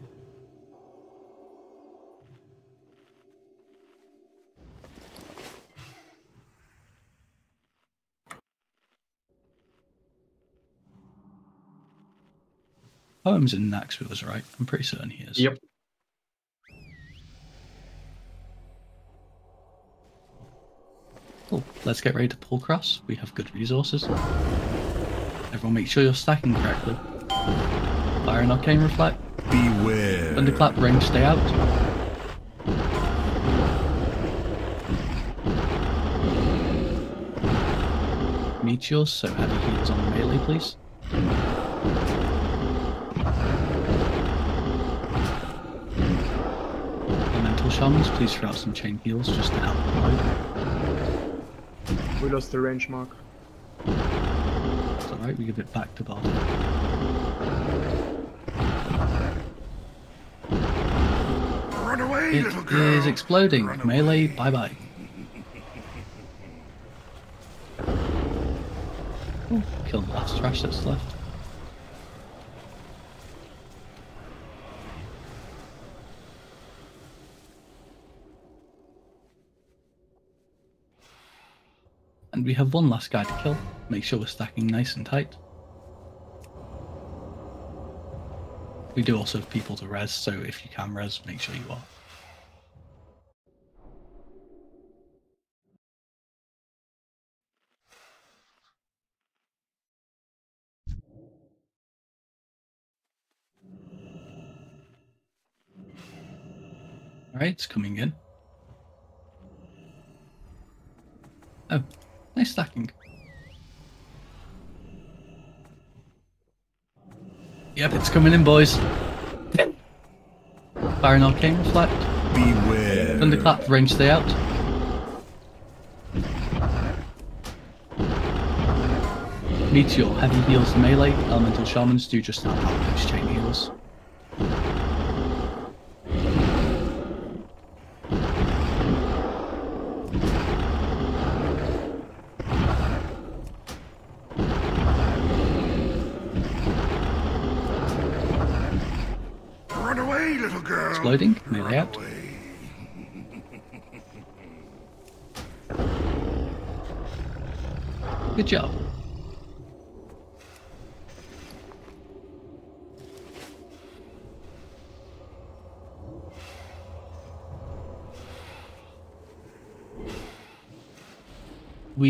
Poems in Naxx with us, right? I'm pretty certain he is. Yep. Cool. Let's get ready to pull cross. We have good resources. Everyone make sure you're stacking correctly. Fire and arcane reflect. Beware. Thunderclap range stay out. Meteors, so heavy heals on the melee, please. Elemental shamans, please throw out some chain heals just to help the load. We lost the range mark. It's alright, we give it back to bottom. Run away, It little girl. is exploding. Melee, bye bye. Oh, killed the last trash that's left. And we have one last guy to kill. Make sure we're stacking nice and tight. We do also have people to res, so if you can res, make sure you are. Alright, it's coming in. Oh, nice stacking. Yep, it's coming in, boys. Fire an arcane reflect. Beware. Thunderclap, range stay out. Meteor, heavy heals melee. Elemental shamans do just help out those chain heals. Run away, little girl. Exploding, melee out. Good job.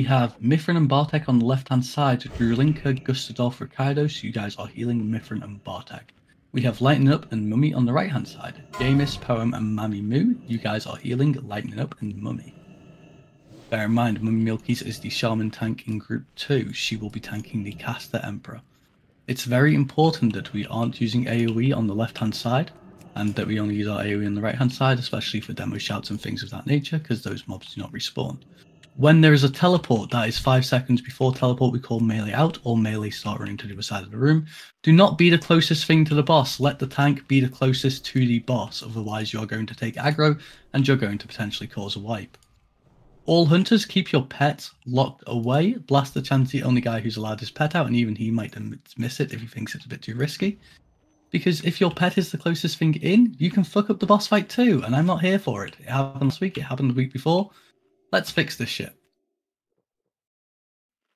We have Mithrin and Bartek on the left hand side, Drulinka, Gustadolf, Ricardo, so you guys are healing Mithrin and Bartek. We have Lightning Up and Mummy on the right hand side. Jamis, Poem, and Mammy Moo, you guys are healing Lightning Up and Mummy. Bear in mind, Mummy Milkies is the Shaman tank in Group 2. She will be tanking the Caster Emperor. It's very important that we aren't using AoE on the left hand side, and that we only use our AoE on the right hand side, especially for demo shouts and things of that nature, because those mobs do not respawn. When there is a teleport that is 5 seconds before teleport, we call melee out or melee start running to the other side of the room. Do not be the closest thing to the boss. Let the tank be the closest to the boss, otherwise, you're going to take aggro and you're going to potentially cause a wipe. All hunters keep your pet locked away. Blast the chance the only guy who's allowed his pet out, and even he might miss it if he thinks it's a bit too risky. Because if your pet is the closest thing in, you can fuck up the boss fight too, and I'm not here for it. It happened last week, it happened the week before. Let's fix this shit.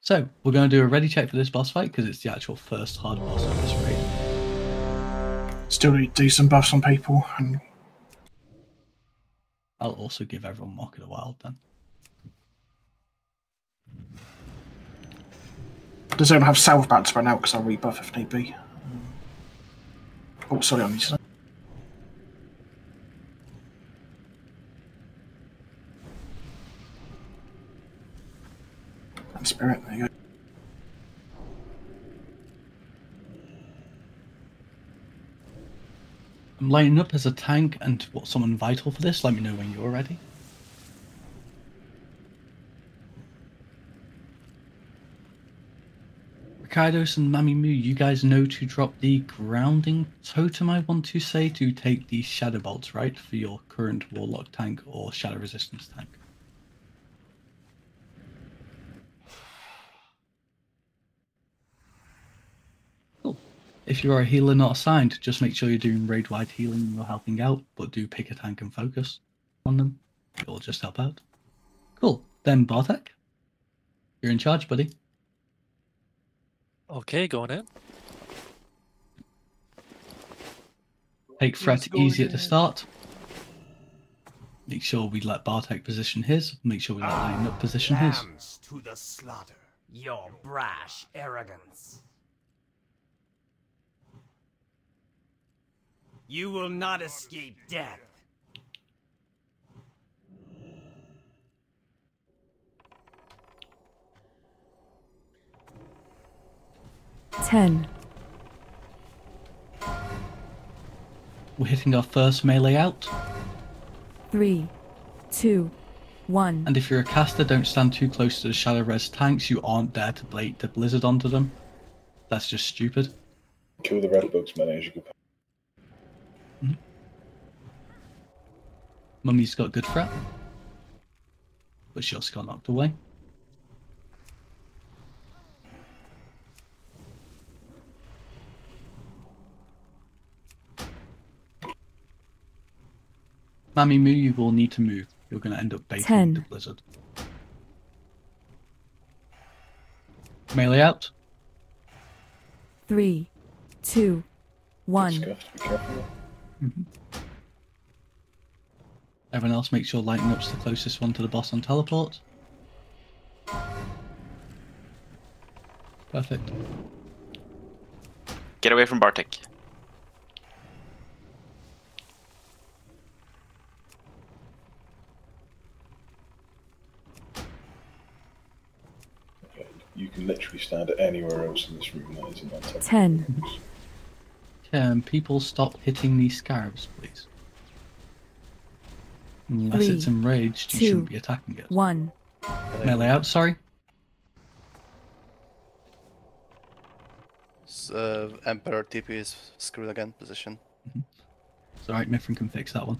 So, we're going to do a ready check for this boss fight because it's the actual first hard boss of this raid. Still need to do some buffs on people. And I'll also give everyone Mark of the Wild then. does anyone have salve to run out? Because I'll rebuff if need be. Oh, sorry, I missed that. Spirit, there you go. I'm lining up as a tank and what someone vital for this. Let me know when you're ready. Kaidos and Mamimu, you guys know to drop the grounding totem, I want to say, to take the Shadow Bolts, right? For your current Warlock tank or Shadow Resistance tank. Cool. If you are a healer not assigned, just make sure you're doing raid wide healing when you're helping out, but do pick a tank and focus on them. It'll just help out. Cool. Then Bartek, you're in charge, buddy. Okay, going in. Take threat Let's easy at the start. Make sure we let Bartek position his. Make sure we let Line up position his. Lambs to the slaughter. Your brash arrogance. You will not escape death. Ten, We're hitting our first melee out. three, two, one. And if you're a caster, don't stand too close to the Shadow Res tanks. You aren't there to blade the Blizzard onto them. That's just stupid. Kill the red bugs, man, as you go past. Mummy's got good threat. But she also got knocked away. Mammy Moo, you will need to move. You're going to end up baiting Ten. the blizzard. Melee out. Three, two, one. Scuffed, be. Everyone else, make sure Lightning Up's the closest one to the boss on teleport. Perfect. Get away from Bartek. Okay, you can literally stand anywhere else in this room that isn't on. Ten, Can people stop hitting these scarabs, please? Unless Three, it's enraged, you two, shouldn't be attacking it. one. Melee out, sorry. S- Uh, Emperor TP is screwed again. Position. It's alright, Mithrin can fix that one.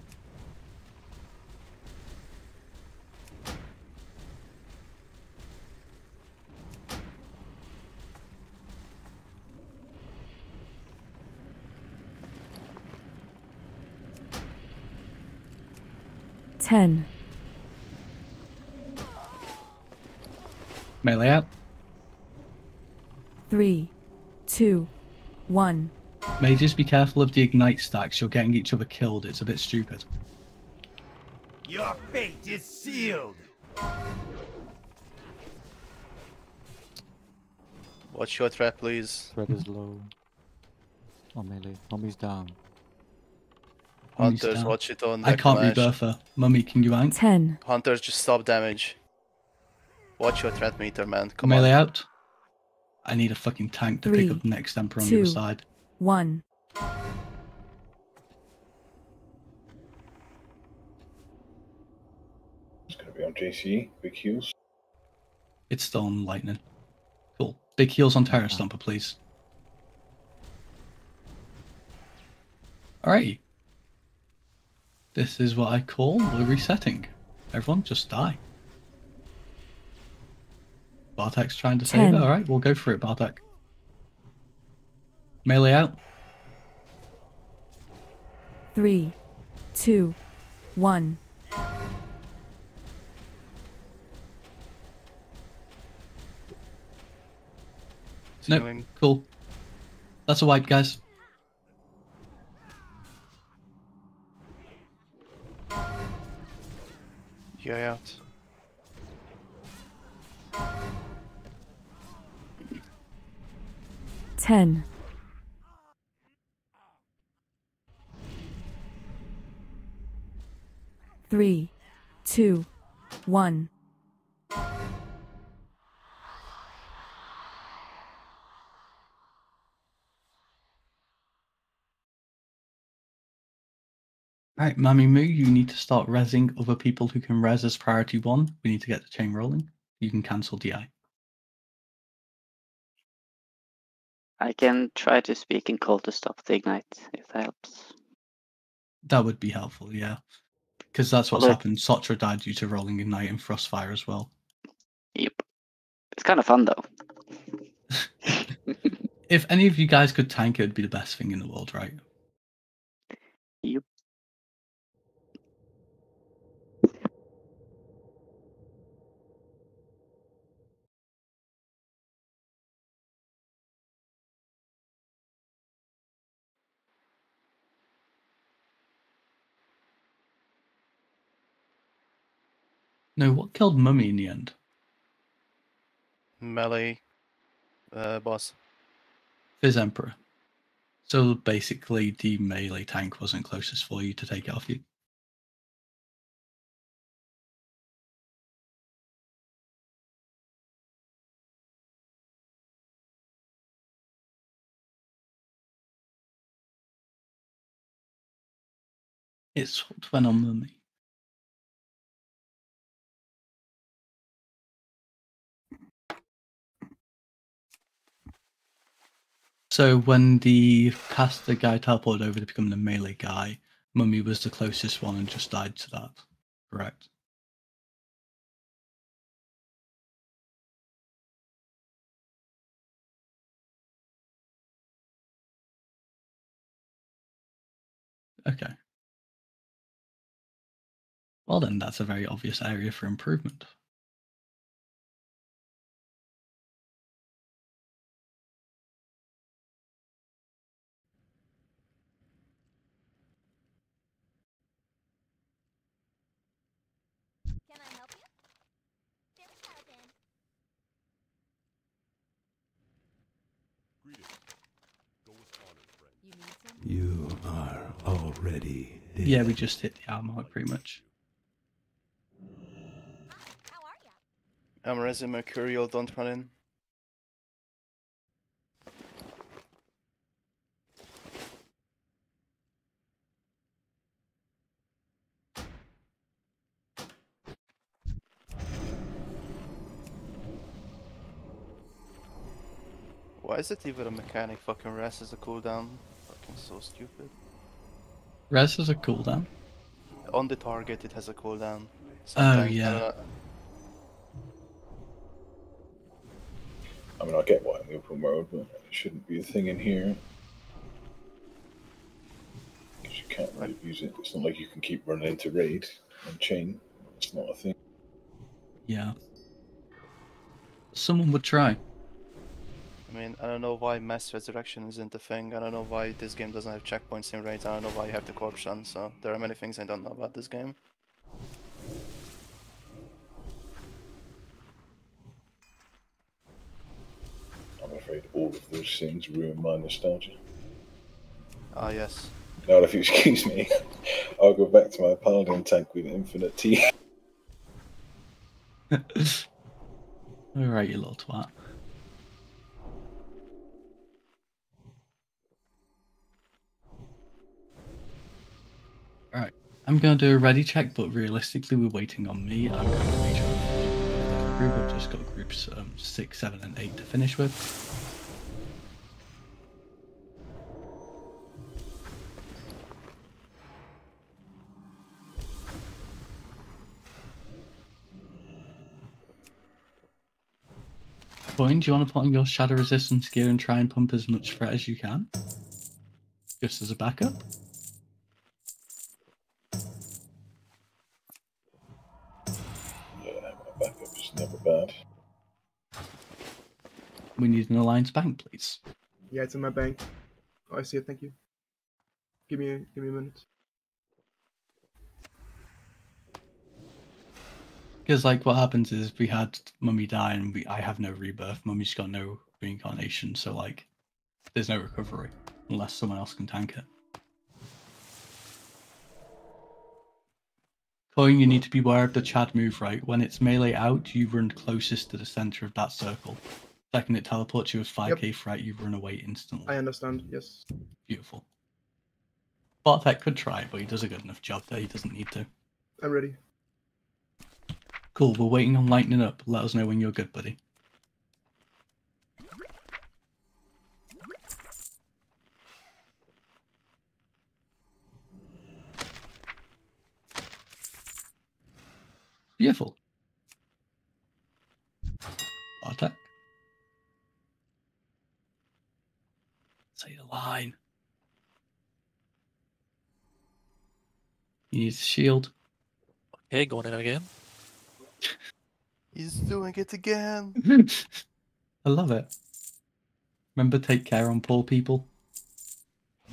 Ten, Melee out. three, two, one. just be careful of the ignite stacks. You're getting each other killed. It's a bit stupid. Your fate is sealed. Watch your trap, please. Threat is low. On melee. Mummy's down. Mummy's Hunters, watch it on. I can't Declamash. rebirth her. Mummy, can you ank? Ten, Hunters, just stop damage. Watch your threat meter, man. Come Melee on. out. I need a fucking tank to Three, pick up the next Emperor on the other two. side. one. It's going to be on JCE, big heals. It's still on lightning. Cool. Big heals on Terror Stomper, please. Alright. This is what I call the resetting. Everyone just die. Bartek's trying to save Ten. it. Alright, we'll go for it, Bartek. Melee out. Three, two, one. No, Healing. cool. That's a wipe, guys. Yeah, out. Ten, three, two, one. Alright, Mami Moo, you need to start resing other people who can res as priority one. We need to get the chain rolling. You can cancel DI. I can try to speak in call to stop the ignite, if that helps. That would be helpful, yeah. Because that's what's Although- happened. Sotra died due to rolling ignite and frostfire as well. Yep. It's kind of fun though. If any of you guys could tank, it would be the best thing in the world, right? No, what killed Mummy in the end? Melee uh, boss. Fizz Emperor. So basically, the melee tank wasn't closest for you to take it off you. It swapped when on Mummy. So when the caster guy teleported over to become the melee guy, Mummy was the closest one and just died to that. Correct. Okay. Well then, that's a very obvious area for improvement. Can I help you? Very Caliban. You need some? You are already dead. Yeah, we just hit the hour mark pretty much. I'm Resi Mercurial, don't run in. Why is it even a mechanic fucking rest as a cooldown? Fucking so stupid. Res has a cooldown. On the target it has a cooldown. Oh, Sometimes, I yeah. don't I mean, I get why in the open world, but it shouldn't be a thing in here. Because you can't really use it. It's not like you can keep running into raid and chain. It's not a thing. Yeah. Someone would try. I mean, I don't know why mass resurrection isn't a thing. I don't know why this game doesn't have checkpoints in raids. I don't know why you have the corpse run. So there are many things I don't know about this game. I'm afraid all of those things ruin my nostalgia. Ah, yes. Now, if you excuse me, I'll go back to my paladin tank with infinite T. Alright, you little twat. Alright, I'm gonna do a ready check, but realistically, we're waiting on me. I'm going to sure the group. I've just got groups um, 6, 7, and 8 to finish with. Coin, do you want to put on your shadow resistance gear and try and pump as much threat as you can? Just as a backup? Bad. We need an alliance bank, please. Yeah, it's in my bank. Oh, I see it. Thank you. Give me, a, give me a minute. Because like what happens is we had Mummy die and we I have no rebirth. Mummy's got no reincarnation, so like there's no recovery unless someone else can tank it. Coin, you need to be aware of the Chad move, right? When it's melee out, you run closest to the center of that circle. Second it teleports you with 5k threat, you run away instantly. I understand. Yes. Beautiful. Bartek could try, but he does a good enough job there. He doesn't need to. I'm ready. Cool, we're waiting on lightning up. Let us know when you're good, buddy. Beautiful. Attack. Say the line. He needs a shield. Okay, going in again. He's doing it again. I love it. Remember, take care on poor people.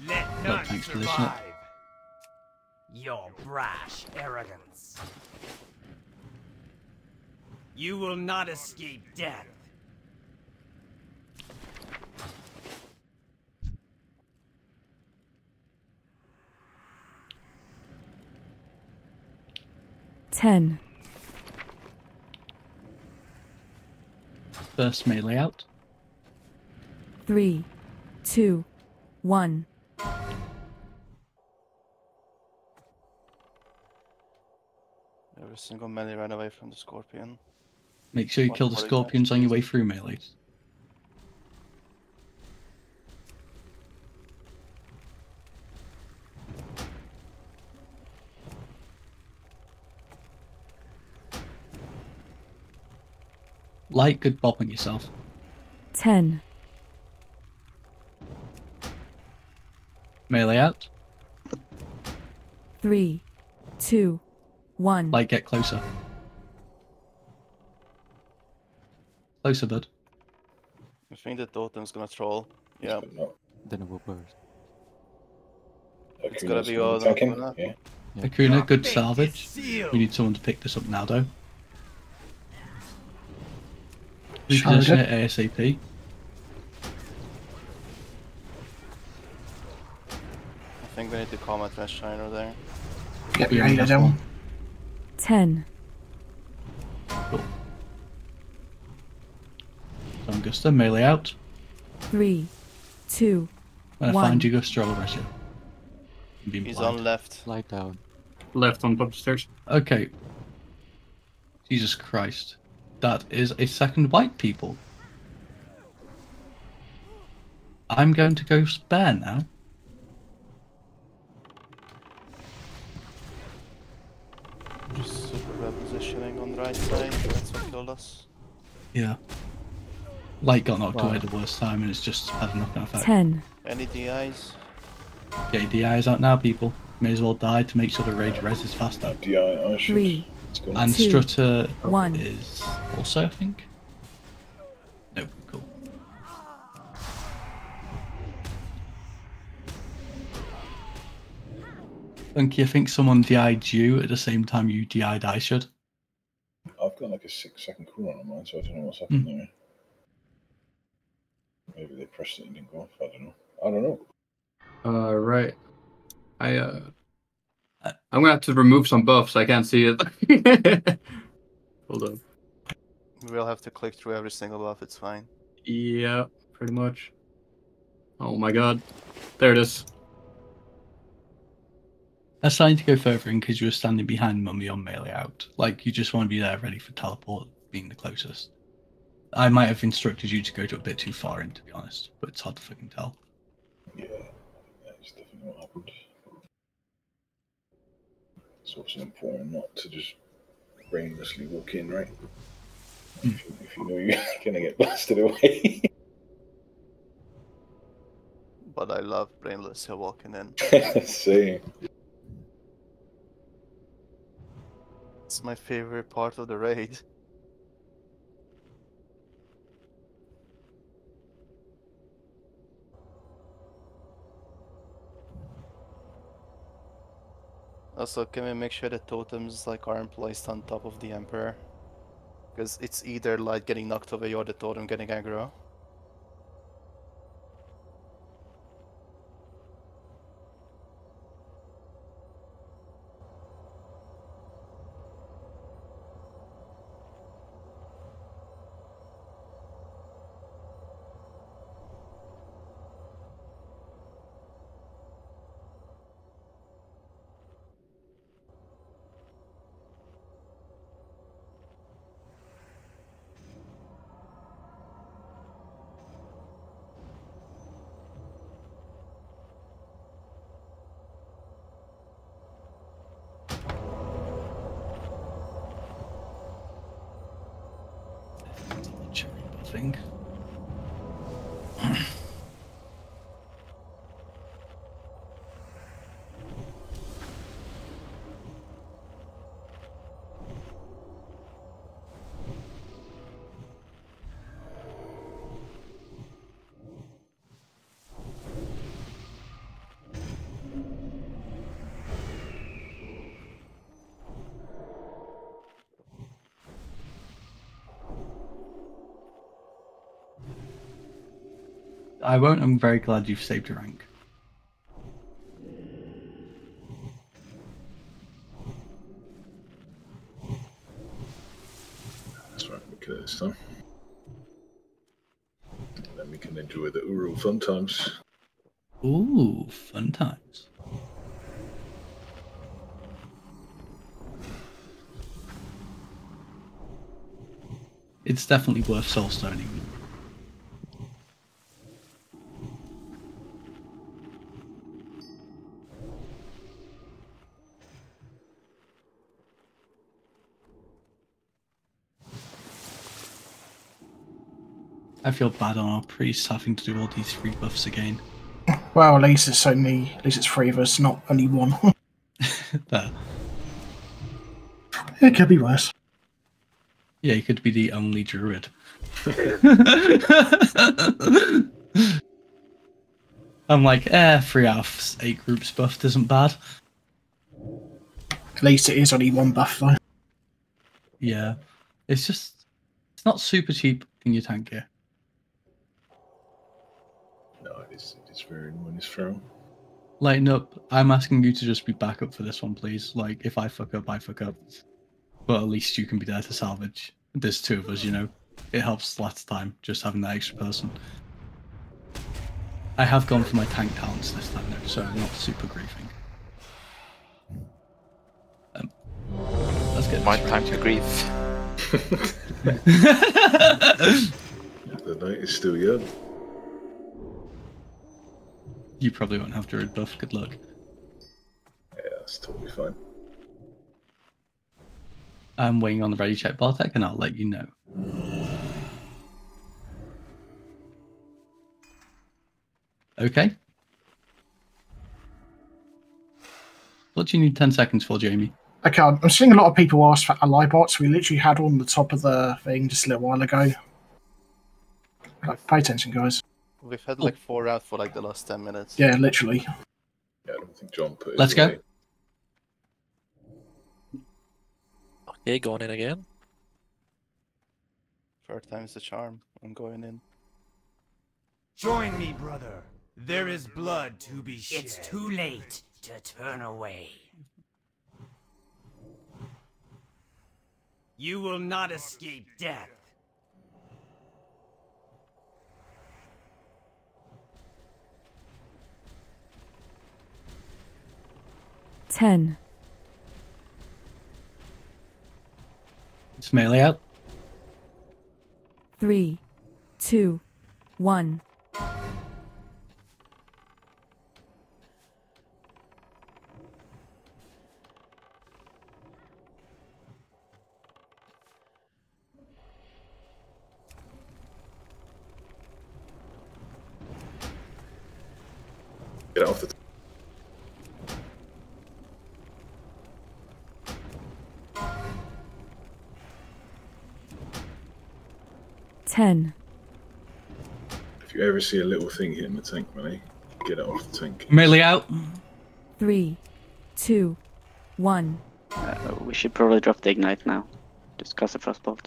Let none thanks for listening. survive. Your brash arrogance. You will not escape death. Ten. First melee out. Three. Two. One. Every single melee ran away from the scorpion. Make sure you kill the scorpions on your way through melees. Light, good bop on yourself. Ten. Melee out. Three, two, one. Light, get closer. Closer, bud. I think the totem's gonna troll. Yeah. Then it will burst. It's gonna be gonna all attack him, Akuna. Yeah. Akuna, good salvage. We need someone to pick this up now, though. Shall Reposition it ASAP. I think we need to call my Red Shiner there. Get Yeah, behind that's him. one. Ten. Augusta, melee out. Three. Two. When I One. find you, Gusta, I'll rush you. I'm being He's blind. on left. Light down. Left on top of the stairs. Okay. Jesus Christ. That is a second white people. I'm going to go spare now. Just super repositioning on the right side. That's what killed us. Yeah. Light got knocked Wow. away the worst time and it's just had a knock-on effect. Ten. Any DIs? Get your DIs out now, people. May as well die to make sure the rage res is faster. DI, I should. Three. Let's. And Two. Strutter One. is also, I think. No, cool. Funky, I think someone DI'd you at the same time you DI'd I should. I've got like a six second cooldown on mine, so I don't know what's happening Hmm. there. Maybe they pressed it and didn't go off. I don't know. I don't know. Uh, right. I uh, I'm gonna have to remove some buffs. I can't see it. Hold on. We'll have to click through every single buff. It's fine. Yeah, pretty much. Oh my god, there it is. I started to go further in because you were standing behind Mummy on melee out. Like you just want to be there ready for teleport, being the closest. I might have instructed you to go to a bit too far in, to be honest, but it's hard to fucking tell. Yeah, that's definitely what happened. It's also important not to just brainlessly walk in, right? Hmm. If, you, if you know you're gonna get blasted away. But I love brainless here walking in. Same. It's my favorite part of the raid. Also, can we make sure the totems like aren't placed on top of the Emperor? Because it's either like getting knocked away or the totem getting aggro. I won't. I'm very glad you've saved your rank. That's right, we kill it this time. Then we can enjoy the Ouro fun times. Ooh, fun times. It's definitely worth soulstoning. I feel bad on our priests having to do all these free buffs again. Well, at least it's only at least it's three of us, not only one. There. it could be worse. Yeah, you could be the only druid. I'm like, eh, three out of eight groups buffed isn't bad. At least it is only one buff though. Yeah. It's just, it's not super cheap in your tank gear. No, it is, it is very annoying as thrown. Lighten up. I'm asking you to just be backup for this one, please. Like, if I fuck up, I fuck up. But at least you can be there to salvage. There's two of us, you know. It helps last time, just having that extra person. I have gone for my tank talents this time, though, so I'm not super griefing. Um, let's get My time to grief. The night is still young. You probably won't have druid buff. Good luck. Yeah, that's totally fine. I'm waiting on the ready check Bartek, and I'll let you know. Okay. What do you need 10 seconds for, Jamie? Okay, I'm I'm seeing a lot of people ask for ally bots. We literally had one on the top of the thing just a little while ago. Like, pay attention, guys. We've had oh. like four out for like the last 10 minutes. Yeah, literally. Yeah, I don't think John put Let's go. away. Okay, going in again. Third time's the charm. I'm going in. Join me, brother. There is blood to be shed. It's too late to turn away. You will not escape death. Ten, It's melee out. three, two, one. 10. If you ever see a little thing hitting the tank, Millie, eh, get it off the tank. Melee out. Three, two, one. Uh, we should probably drop the ignite now. Discuss the frostbolt.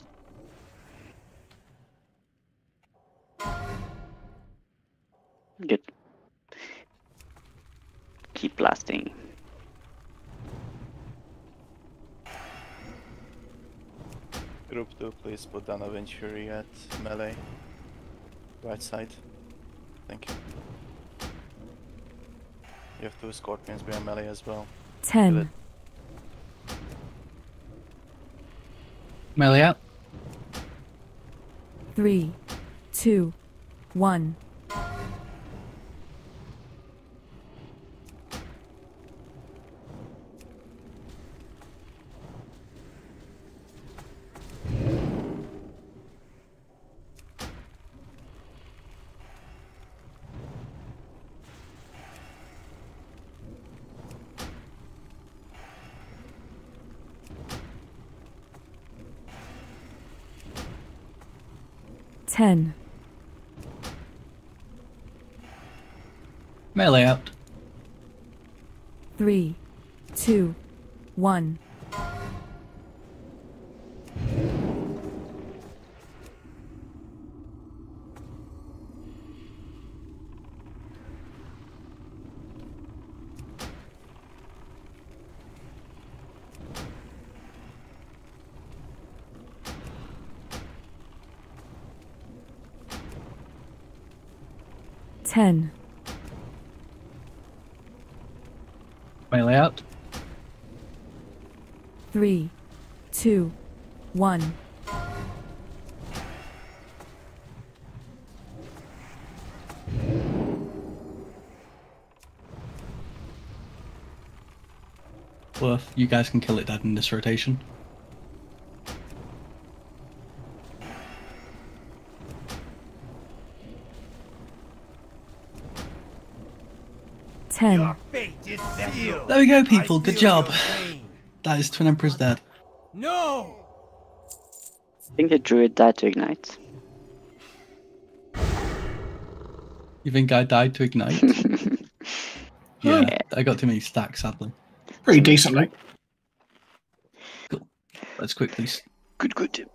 Good. Keep blasting. Group 2, please put down a Windfury at melee. Right side. Thank you. You have two scorpions behind melee as well. Ten, Melee out. three, two, one. 10, Melee out. 3, 2, 1. Ten, 1. You guys can kill it dead in this rotation. Ten. There we go, people. Good job. That is Twin Emperor's Dead. No! I think the druid died to ignite. You think I died to ignite? yeah, I got too many stacks, sadly. Pretty decently. Cool. Let's quickly. s- Good, good.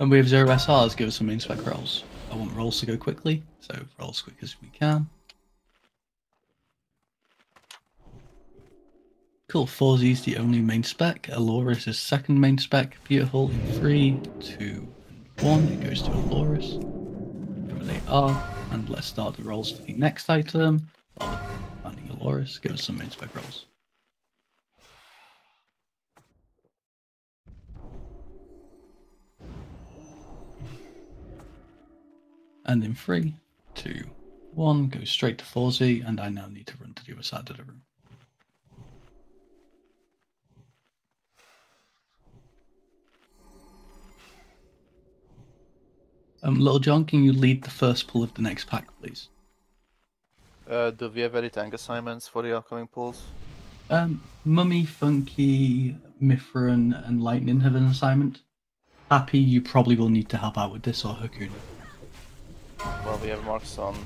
And we have zero SRs, give us some main spec rolls. I want rolls to go quickly, so roll as quick as we can. Cool, 4Z's the only main spec. Aloris is second main spec. Beautiful. In three, two, and one, it goes to Aloris. Wherever they are. And let's start the rolls for the next item. We're finding Aloris, give us some main spec rolls. And in three, two, one, go straight to 4Z, and I now need to run to the other side of the room. Um, Little John, can you lead the first pull of the next pack, please? Uh, do we have any tank assignments for the upcoming pulls? Um, Mummy, Funky, Mithrin, and Lightning have an assignment. Happy, you probably will need to help out with this, or Hakuna. Well, we have marks on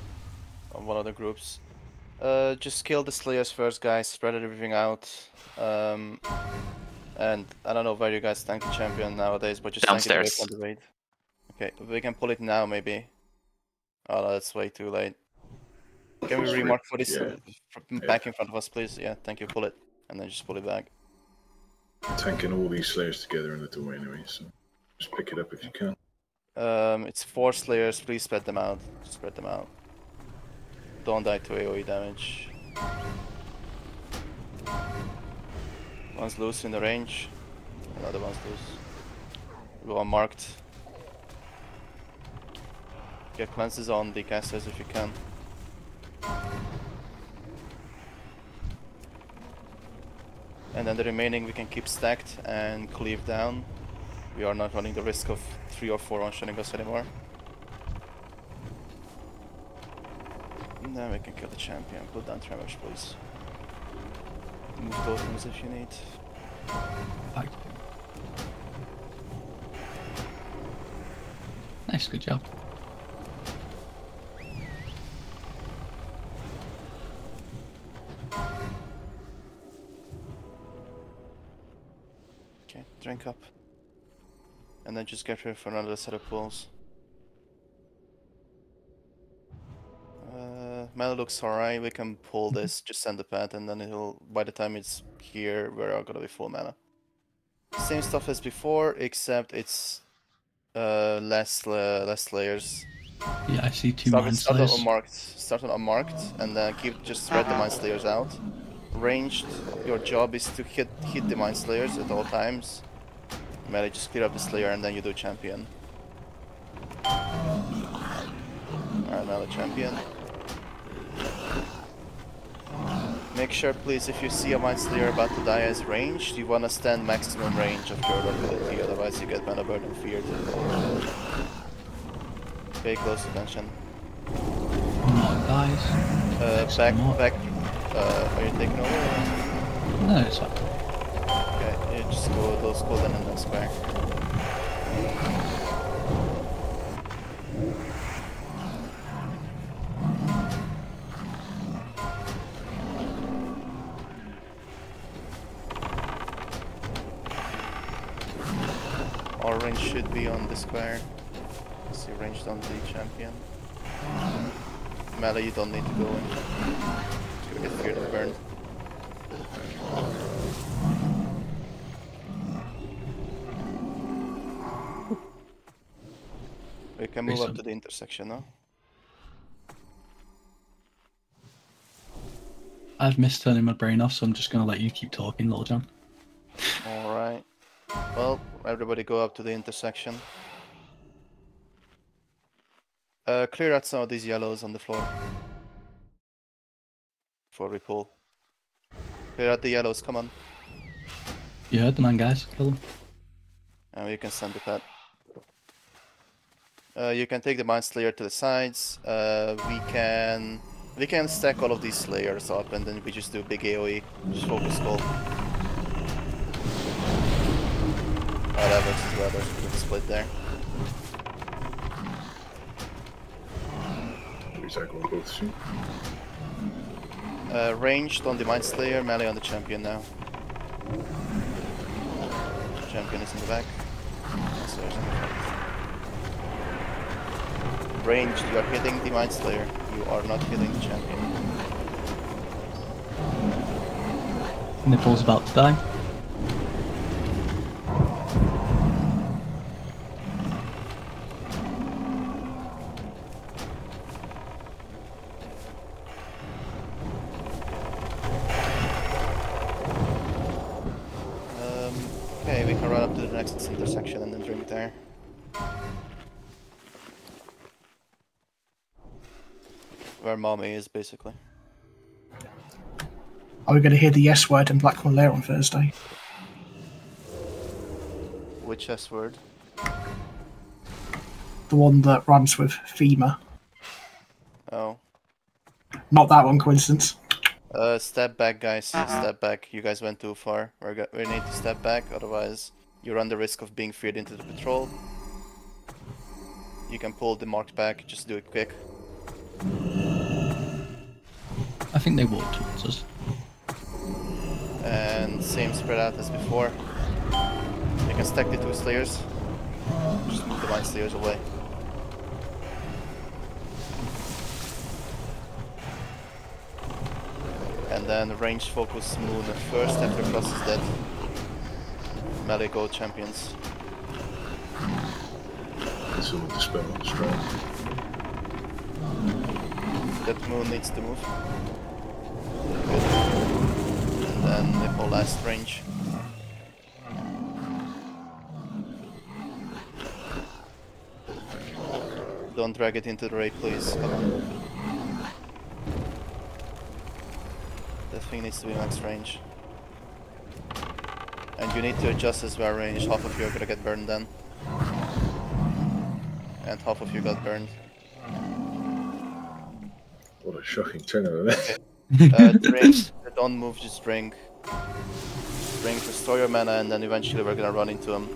on one of the groups. Uh, just kill the Slayers first, guys. Spread everything out. Um, and I don't know where you guys tank the champion nowadays, but just tank it away from the raid. Okay, we can pull it now, maybe. Oh, that's way too late. Can we re- remark for this yeah. f- back in front of us, please? Yeah, thank you. Pull it, and then just pull it back. Tanking all these slayers together in the doorway anyway, so just pick it up if you can. Um, it's four Slayers. Please spread them out. Spread them out. Don't die to AoE damage. One's loose in the range. Another one's loose. Go unmarked. Get cleanses on the casters if you can. And then the remaining we can keep stacked and cleave down. We are not running the risk of three or four one-shotting us anymore. And then we can kill the champion. Put down Tremors, please. Move tokens if you need. Nice, good job. Drink up. And then just get ready for another set of pulls. Uh, Mel looks alright, we can pull this, just send the pet, and then it'll, by the time it's here, we're all gonna be full mana. Same stuff as before, except it's uh, less uh, less layers. Yeah, I see two Start, Mind with- start on Slayers. unmarked, start on unmarked, and then keep just spread the mind slayers out. Ranged, your job is to hit hit the mind slayers at all times. Melee, just clear up the slayer, and then you do champion. Alright, now the champion. Make sure, please, if you see a mind slayer about to die as ranged, you wanna stand maximum range of your ability, otherwise you get mana burden feared. Pay close attention. Not guys. Uh, back, back. Uh, are you taking over? No, it's fine. Just go with low school then in the square. Our range should be on the square. Let's see ranged on the champion. Melee you don't need to go in. Burn. Can move up to the intersection now. I've missed turning my brain off, so I'm just gonna let you keep talking, Little John. Alright. Well, everybody go up to the intersection. Uh, clear out some of these yellows on the floor. Before we pull. Clear out the yellows, come on. You heard the man, guys. Kill them. And we can send the pet. Uh, you can take the Mind Slayer to the sides. Uh, we can we can stack all of these Slayers up and then we just do a big AoE. Just focus skull. Whatever, this is where there's a big split there. Recycle both soon. Uh, ranged on the Mind Slayer, melee on the champion now. Champion is in the back. Slayer's in the front. Ranged, you are hitting the Mind Slayer. You are not hitting the champion. Nipple's about to die. Um, okay, we can run up to the next intersection and then drink there. Mommy is, basically. Are we going to hear the yes word in Blackwing Lair on Thursday? Which S word? The one that rhymes with FEMA. Oh. Not that one, coincidence. Uh, step back, guys. Step back. You guys went too far. We're we need to step back, otherwise you run the risk of being feared into the patrol. You can pull the mark back. Just do it quick. I think they walk towards us. And same spread out as before. You can stack the two slayers. Just move the mind slayers away. And then range focus moon first after Cross is dead. Melee go champions. So we'll dispel on the strike. That moon needs to move. And then last range. Don't drag it into the raid, please. Come on. That thing needs to be max range. And you need to adjust as well range. Half of you are gonna get burned then. And half of you got burned. What a shocking turn of events. uh, drink. Don't move, just drink. Drink, restore your mana, and then eventually we're gonna run into him.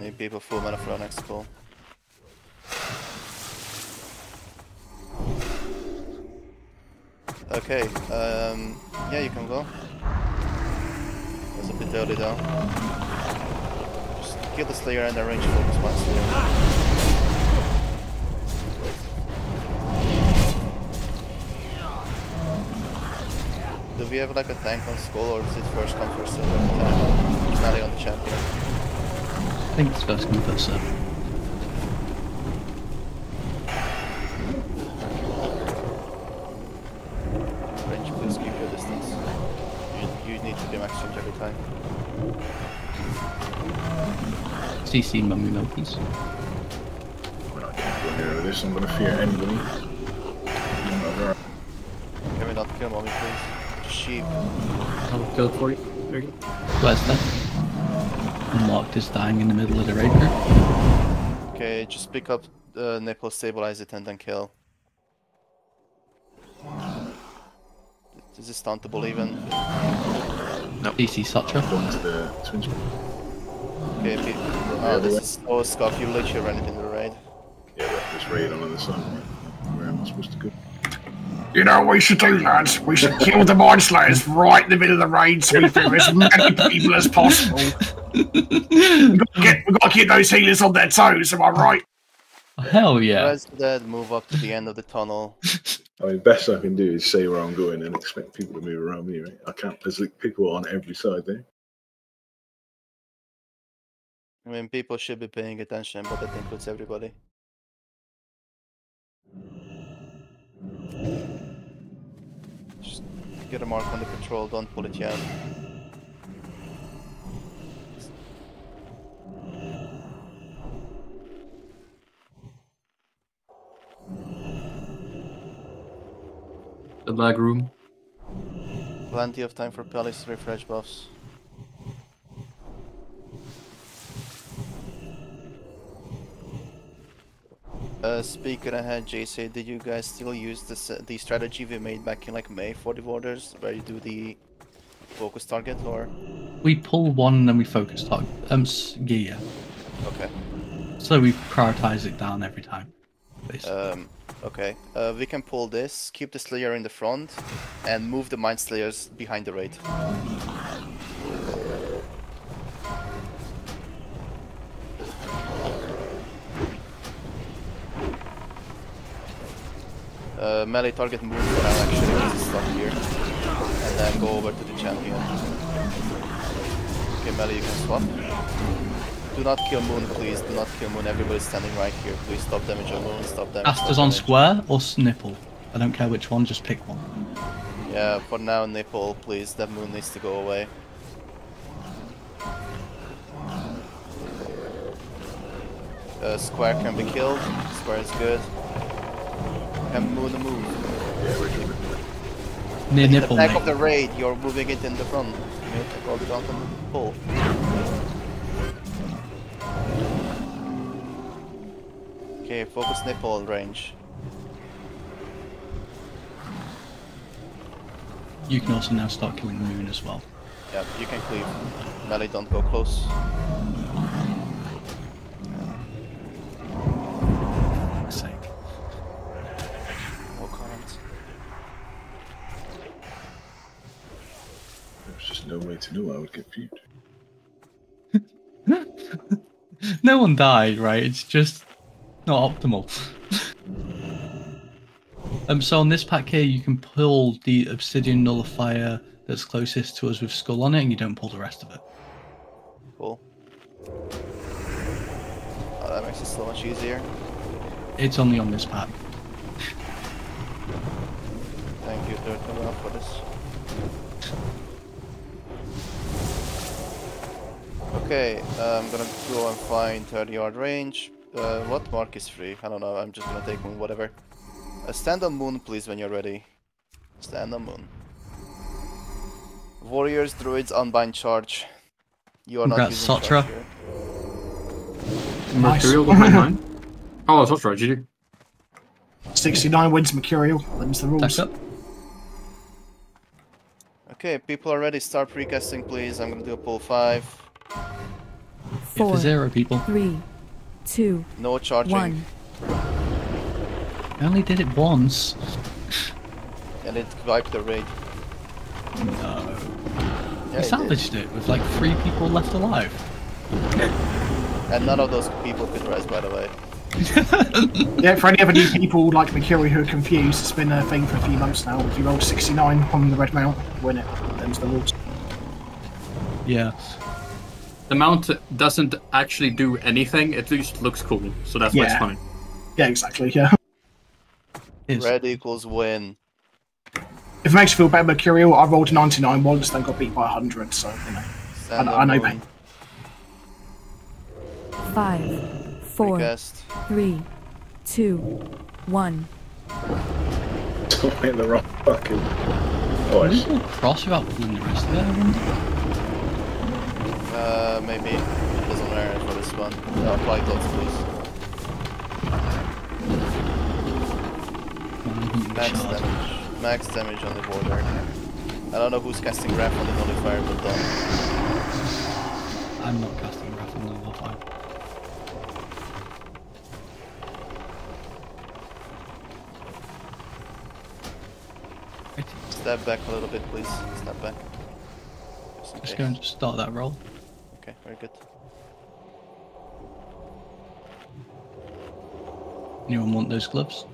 Need people full mana for our next pull. Okay, um, yeah, you can go. That's a bit early though. Just kill the Slayer and then range focus one Slayer. We have like a tank on skull or is it first come first serve every time? It's not on the champion. I think it's first come first serve. Range, please keep your distance. You, you need to do max range every time. CC mummy monkeys. We're not going to go near this. I'm going to fear anybody. Whatever. Can we not kill mommy, please? Just sheep. I'll kill it for you. There you go. Where's that? Unlocked is dying in the middle of the raid group. Okay, just pick up the nipple, stabilize it, and then kill. Is this tauntable even? No. DC Sutter. Going to the twin Okay, pe- uh, oh, this is oh Scoff, you literally ran it into the raid. Yeah, but this raid on the sun. Where am I supposed to go? You know what we should do, lads? We should kill the Mind Slayers right in the middle of the raid so we through as many people as possible. We've got, to get, we've got to keep those healers on their toes, am I right? Hell yeah. Guys dead, move up to the end of the tunnel. I mean, best I can do is say where I'm going and expect people to move around me, right? I can't. There's like people on every side there. I mean, people should be paying attention, but that includes everybody. Just get a mark on the control, don't pull it yet. The lag room. Plenty of time for Palace to refresh buffs. Uh, speaking ahead, JC, did you guys still use this uh, the strategy we made back in like May for the Warders, where you do the focus target, or We pull one and then we focus target. Um, yeah. okay? So we prioritize it down every time. Basically. Um, okay. Uh, we can pull this, keep the Slayer in the front, and move the Mind Slayers behind the raid. Uh, melee target move for now actually it's stuck here. And then go over to the champion. Okay, melee you can swap. Do not kill Moon, please. Do not kill Moon. Everybody's standing right here. Please stop damage on Moon. Stop damage. Asta's on damage. square or snipple. I don't care which one, just pick one. Yeah, for now, Nipple, please. That Moon needs to go away. Uh, square can be killed. Square is good. Can Moon move? Near In the nipple, back mate. of the raid, you're moving it in the front. You have to hold it pull. Okay, focus nipple range. You can also now start killing the Moon as well. Yeah, you can cleave. Melee, don't go close. To know I would get viewed. No one died, right? It's just not optimal. um, so on this pack here, you can pull the obsidian nullifier that's closest to us with skull on it, and you don't pull the rest of it. Cool. Oh, that makes it so much easier. It's only on this pack. Thank you, Dirk, for this. Okay, uh, I'm gonna go and find 30 yard range. Uh, what mark is free? I don't know, I'm just gonna take moon, whatever. Uh, stand on moon, please, when you're ready. Stand on moon. Warriors, druids, unbind charge. You are not Congrats, using Sotra. charge here. Mercurial behind mine. Oh, that's right, GG. 69 wins Mercurial. Them's the rules. Okay, people are ready. Start precasting, please. I'm gonna do a pull five. Four, zero people. Three, two, No charging. one. I only did it once. And it wiped the raid. No. Yeah, I salvaged it with like three people left alive. And none of those people could rise, by the way. Yeah, for any other new people like Mercury who are confused, it's been a thing for a few months now. If you roll 69 on the red mount, win it. Them's the rules. Yeah. The mount doesn't actually do anything, it just looks cool, so that's why it's funny. Yeah, exactly, yeah. Red equals win. If it makes you feel better, Mercurial, I rolled 99 once, then got beat by 100, so, you know. Stand I, I know moon. pain. Five, four, Precast. three, two, one. Don't hit the wrong fucking. Oh, I Is see. it cross without pulling the rest of it? Uh, maybe. It doesn't matter for this one. Apply dots, please. Max damage. Max damage on the border. I don't know who's casting Wrath on the nullifier, but don't. I'm not casting Wrath on the 5. step back a little bit, please. Step back. Just Just go and start that roll. Okay, very good. Anyone want those gloves?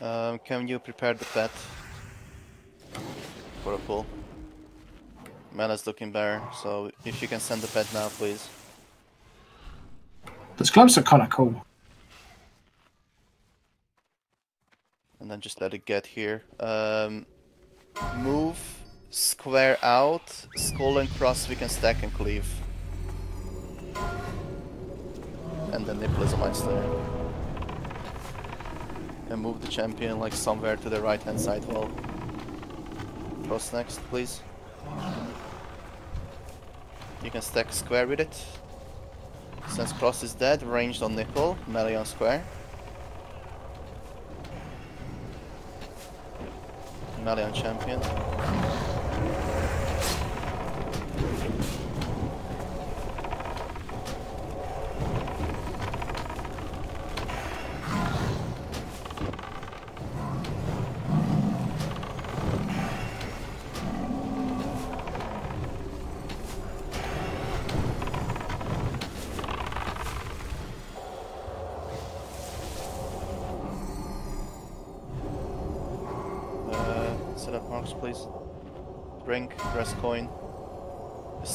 Um, can you prepare the pet for a pull? Mela's looking better, so if you can send the pet now, please. Those gloves are kind of cool. And then just let it get here. Um, move, square out, skull and cross we can stack and cleave. And then nipple is a mind slayer. And move the champion like somewhere to the right hand side wall. Cross next, please. You can stack square with it. Since cross is dead, ranged on nipple, melee on square. Melee on champion.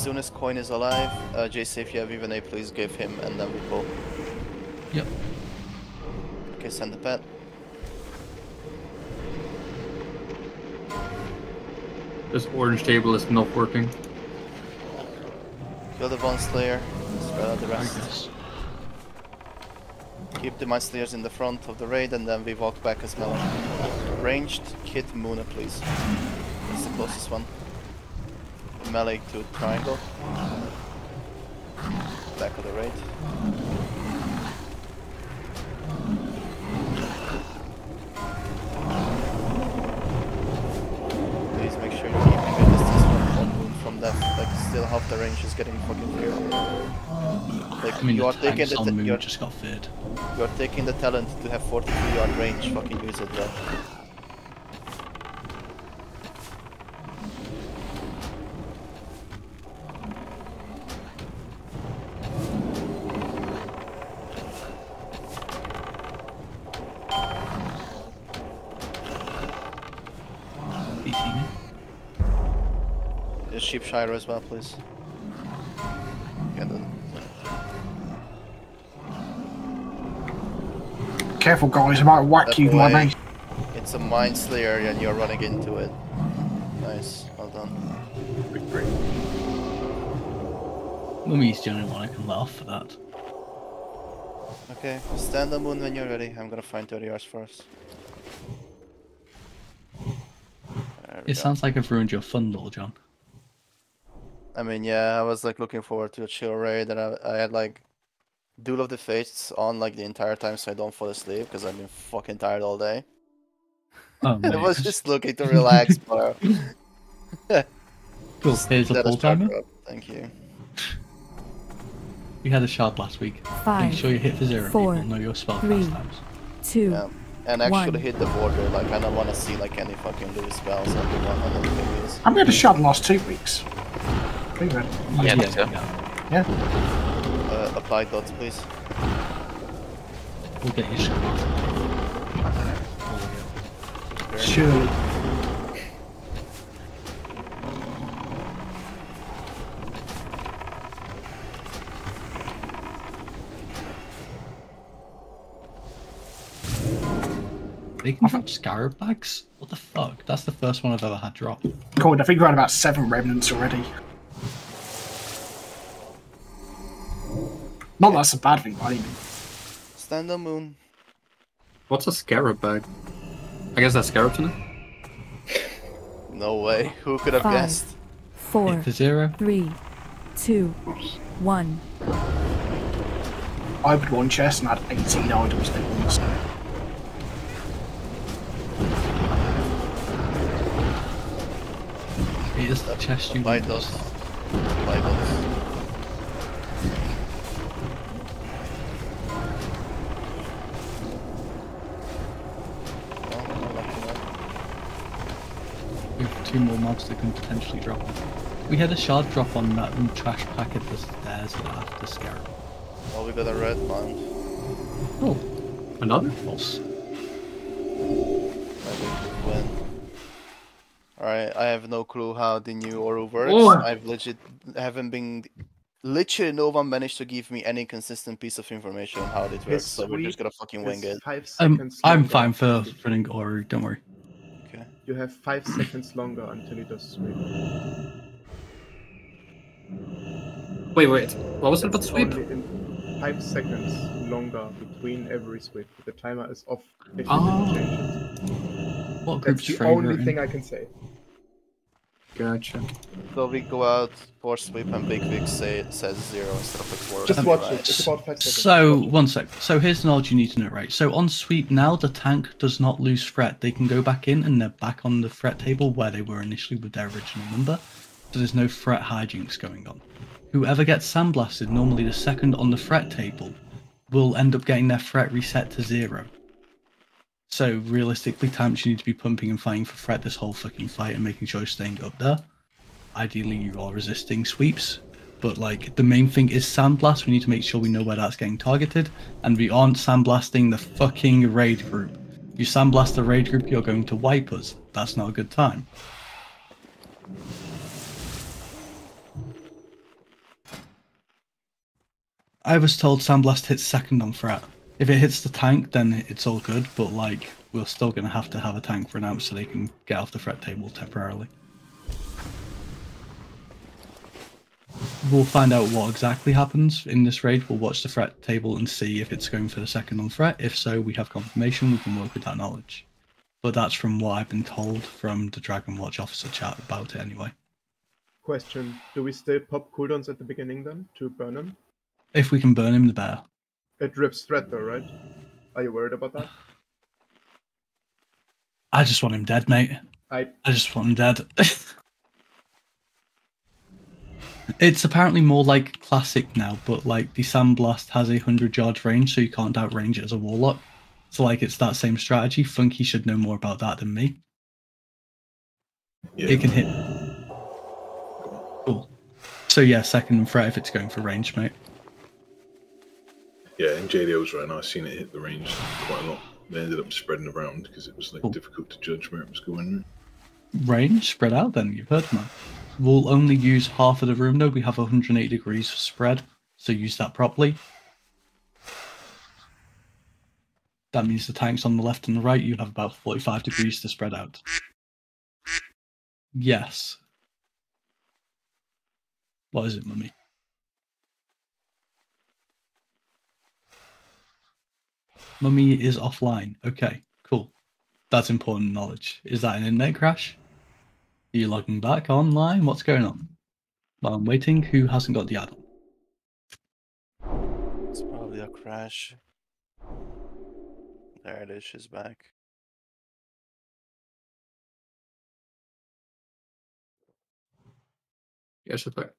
Soon as coin is alive, uh, JC, if you have even A, please give him, and then we pull. Yep. Okay, send the pet. This orange table is not working. Kill the Bone Slayer. Spread out the rest. Keep the Mind Slayers in the front of the raid, and then we walk back as well. Ranged, kit Muna, please. That's the closest one. Melee to triangle. Back of the raid. Please make sure you're keeping a distance from, from, Moon from that. Like, still half the range is getting fucking clear. Like, I mean, you are taking the Moon you're, just got feared. you're taking the talent to have 43 yard range. Fucking use it, bro. BT me. Just sheep Shire as well, please. Careful, guys, I might whack That you with my boy, mace. It's a Mind Slayer and you're running into it. Nice, well done. Mummy's the only one I can laugh for that. Okay, stand on moon when you're ready. I'm gonna find 30 yards first. There It go. sounds like I've ruined your fun, little John. I mean, yeah, I was like looking forward to a chill raid, and I, I had like Duel of the Fates on like the entire time, so I don't fall asleep because I've been fucking tired all day. Oh, I was just looking to relax, bro. Cool. Here's the Let us full timer. Thank you. We had a shard last week. Five, Make sure you hit for zero. four, people know your spell three, times. two, Yeah. And actually one. hit the border. Like I don't want to see like any fucking loose spells on the one on the. I've been to shot the last two weeks. Pretty good. Yeah, me too. Yeah. Uh, apply dots, please. We'll get you. Surely. They can drop scarab bags? What the fuck? That's the first one I've ever had drop. Cool, I think we're at about seven remnants already. Not that's a bad thing, by any means. Stand on moon. What's a scarab bag? I guess that's scarabs in it. No way. Who could have Five. guessed? four, Hit for zero. three, two, one. I opened one chest and had 18 items in one, So. Here's the chest you Apply need. dots. Apply dots. shards that can potentially drop. We had a shard drop on that trash pack at the stairs after Scarab. Oh, we got a red mount. Oh, another? False. Alright, I have no clue how the new Ouro works. Oh. I've legit haven't been literally no one managed to give me any consistent piece of information on how it works, His so we're just gonna fucking wing it. Five Um, I'm fine for running Ouro, don't worry. You have five seconds longer until he does sweep. Wait, wait. What was it about sweep? In five seconds longer between every sweep. The timer is off. If you ah. Oh. didn't change it. What That's group's the only thing I can say. Gotcha. So we go out for sweep and Big Wigs say says zero instead of the four. Just Am watch right? it. It's about five seconds. So, one sec. So, here's the knowledge you need to know, right? So, on sweep now, the tank does not lose threat. They can go back in and they're back on the threat table where they were initially with their original number. So, there's no threat hijinks going on. Whoever gets sandblasted, normally the second on the threat table, will end up getting their threat reset to zero. So, realistically, tanks you need to be pumping and fighting for threat this whole fucking fight and making sure you're staying up there. Ideally, you are resisting sweeps, but like the main thing is sandblast. We need to make sure we know where that's getting targeted, and we aren't sandblasting the fucking raid group. You sandblast the raid group, you're going to wipe us. That's not a good time. I was told sandblast hits second on threat. If it hits the tank, then it's all good, but like we're still gonna have to have a tank renounce so they can get off the threat table temporarily. We'll find out what exactly happens in this raid. We'll watch the threat table and see if it's going for the second on threat. If so, we have confirmation. We can work with that knowledge. But that's from what I've been told from the Dragon Watch officer chat about it anyway. Question: Do we still pop cooldowns at the beginning then to burn him? If we can burn him, the better. It rips threat though, right? Are you worried about that? I just want him dead, mate. I I just want him dead. it's apparently more like classic now, but like the Sandblast has a hundred yards range, so you can't outrange it as a warlock. So like it's that same strategy. Funky should know more about that than me. It can hit. Cool. So yeah, second and threat if it's going for range, mate. Yeah, and JDO's right. I've seen it hit the range quite a lot. They ended up spreading around because it was like difficult to judge where it was going. Range spread out. Then you've heard, that. We'll only use half of the room though. We have 180 degrees for spread, so use that properly. That means the tanks on the left and the right, you have about 45 degrees to spread out. Yes. What is it, mummy? Mummy is offline. Okay, cool. That's important knowledge. Is that an internet crash? Are you logging back online? What's going on? While I'm waiting, who hasn't got the add-on? It's probably a crash. There it is, she's back. Yeah, she's back.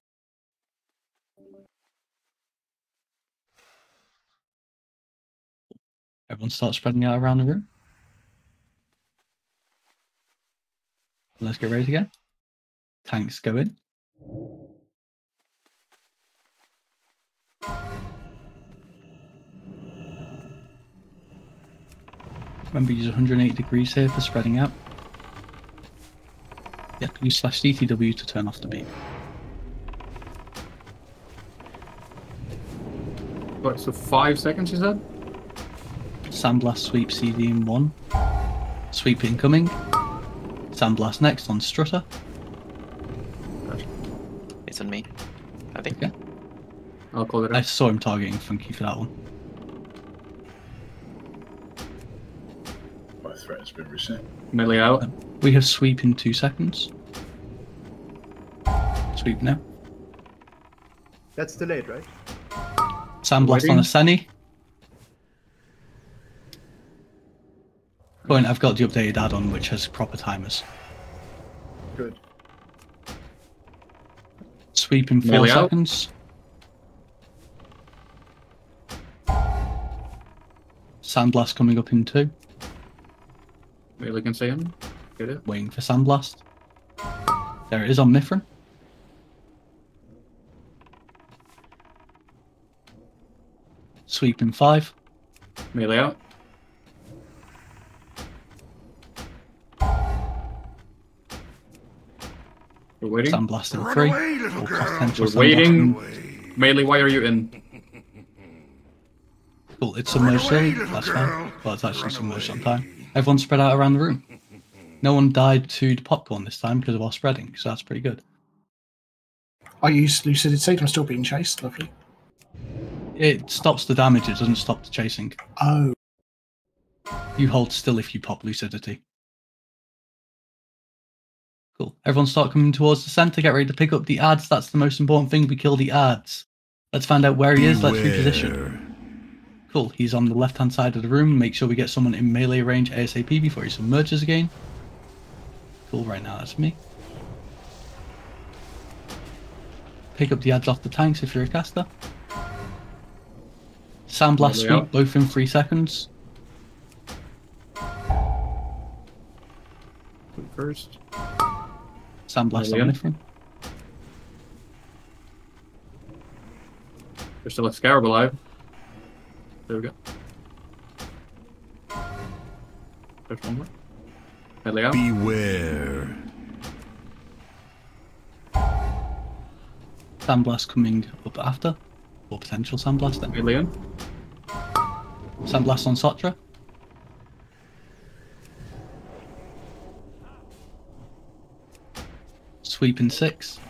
Everyone start spreading out around the room. Let's get ready to go. Tanks go in. Remember, use 180 degrees here for spreading out. Yep, use slash DTW to turn off the beam. What, so five seconds you said? Sandblast sweep CD in one. Sweep incoming. Sandblast next on Strutter. It's on me. I think. Okay. I'll call it I saw him targeting Funky for that one. My threat has been reset. Melee out. Um, we have sweep in two seconds. Sweep now. that's delayed, right? Sandblast on a Seni. Point, I've got the updated add-on which has proper timers. Good. Sweep in four Melee out. seconds. Sandblast coming up in two. Really can see him. Get it. Waiting for Sandblast. There it is on Mithrin. Sweep in five. Melee out. We're waiting. Sandblast in Run three. away, little girl. potential We're sandblast waiting. Mainly, why are you in? Cool, it's submerged away, early, that's girl. fine. Well, it's actually submerged on time. Everyone spread out around the room. No one died to the popcorn this time because of our spreading, so that's pretty good. I use lucidity. I'm still being chased. Lovely. It stops the damage, it doesn't stop the chasing. Oh, You hold still if you pop lucidity. Cool. Everyone start coming towards the center, get ready to pick up the ads. That's the most important thing. We kill the ads. Let's find out where he is. Let's reposition. Cool. He's on the left hand side of the room. Make sure we get someone in melee range ASAP before he submerges again. Cool. Right now, that's me. Pick up the ads off the tanks if you're a caster. Sandblast Melee sweep, out. both in three seconds. First. Sandblast Melee on out. Mithrin. There's still a scarab alive. There we go. There's one more. Melee out. Beware. Sandblast coming up after. Or potential Sandblast then. Melee in. Sandblast on Sotra. Sweep in six.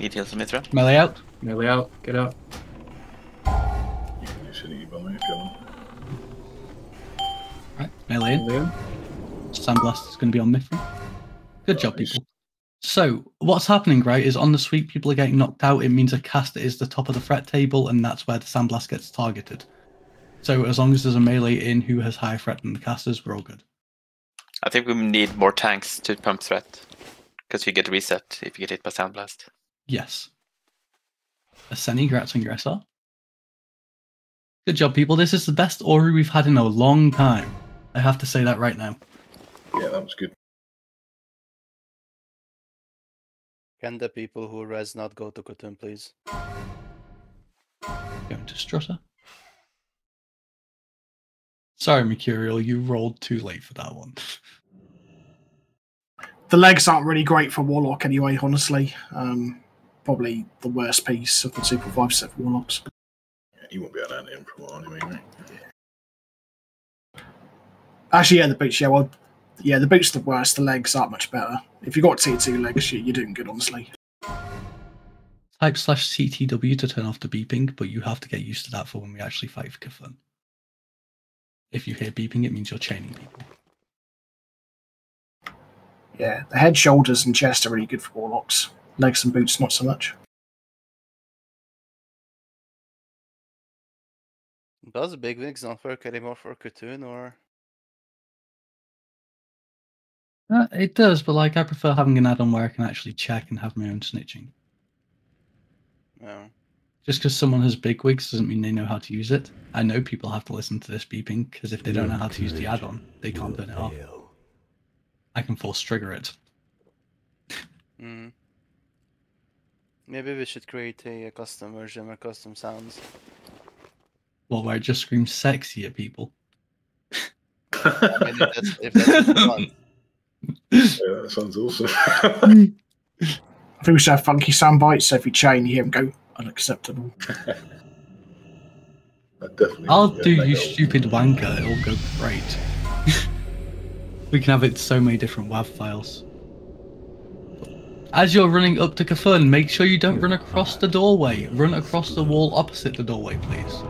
Need heals from Mithra. Melee out. Melee out. Get out. You can lucidity by me if you want. Right. Melee in. Melee in. Sandblast is going to be on Mithrin. Good job, people. So, what's happening, right, is on the sweep, people are getting knocked out. It means a caster is the top of the threat table, and that's where the Sandblast gets targeted. So, as long as there's a melee in who has higher threat than the casters, we're all good. I think we need more tanks to pump threat. Because you get reset if you get hit by Sandblast. Yes. Aseni, congrats on your SR. Good job, people. This is the best Ouro we've had in a long time. I have to say that right now. Yeah, that was good. Can the people who res not go to C'Thun, please? Going to Strutter. Sorry, Mercurial, you rolled too late for that one. the legs aren't really great for Warlock anyway. Honestly, um, probably the worst piece of the Super Five set for Warlocks. Yeah, you won't be able to land him for a while anyway, right? Actually, yeah, the boots. Yeah, well, yeah, the boots are the worst. The legs aren't much better. If you've got tier two legs, you- you're doing good, honestly. Type slash CTW to turn off the beeping, but you have to get used to that for when we actually fight for C'Thun. If you hear beeping, it means you're chaining people. Yeah, the head, shoulders, and chest are really good for Warlocks. Legs and boots, not so much. Does Big Wigs not work anymore for C'Thun or? Uh, it does, but like I prefer having an add-on where I can actually check and have my own snitching. No. Just because someone has big wigs doesn't mean they know how to use it. I know people have to listen to this beeping because if they don't know how to use the add-on, they can't turn it off. I can force trigger it. Mm. Maybe we should create a, a custom version or custom sounds. Well, where it just screams sexy at people. I mean, if that's, if that's what you want. Yeah, that sounds awesome. I think we should have funky sound bites. So if you chain, you hear them go unacceptable. I'll do you that- stupid wanker. It'll go great. we can have it so many different WAV files. As you're running up to C'Thun, make sure you don't run across the doorway. Run across the wall opposite the doorway, please.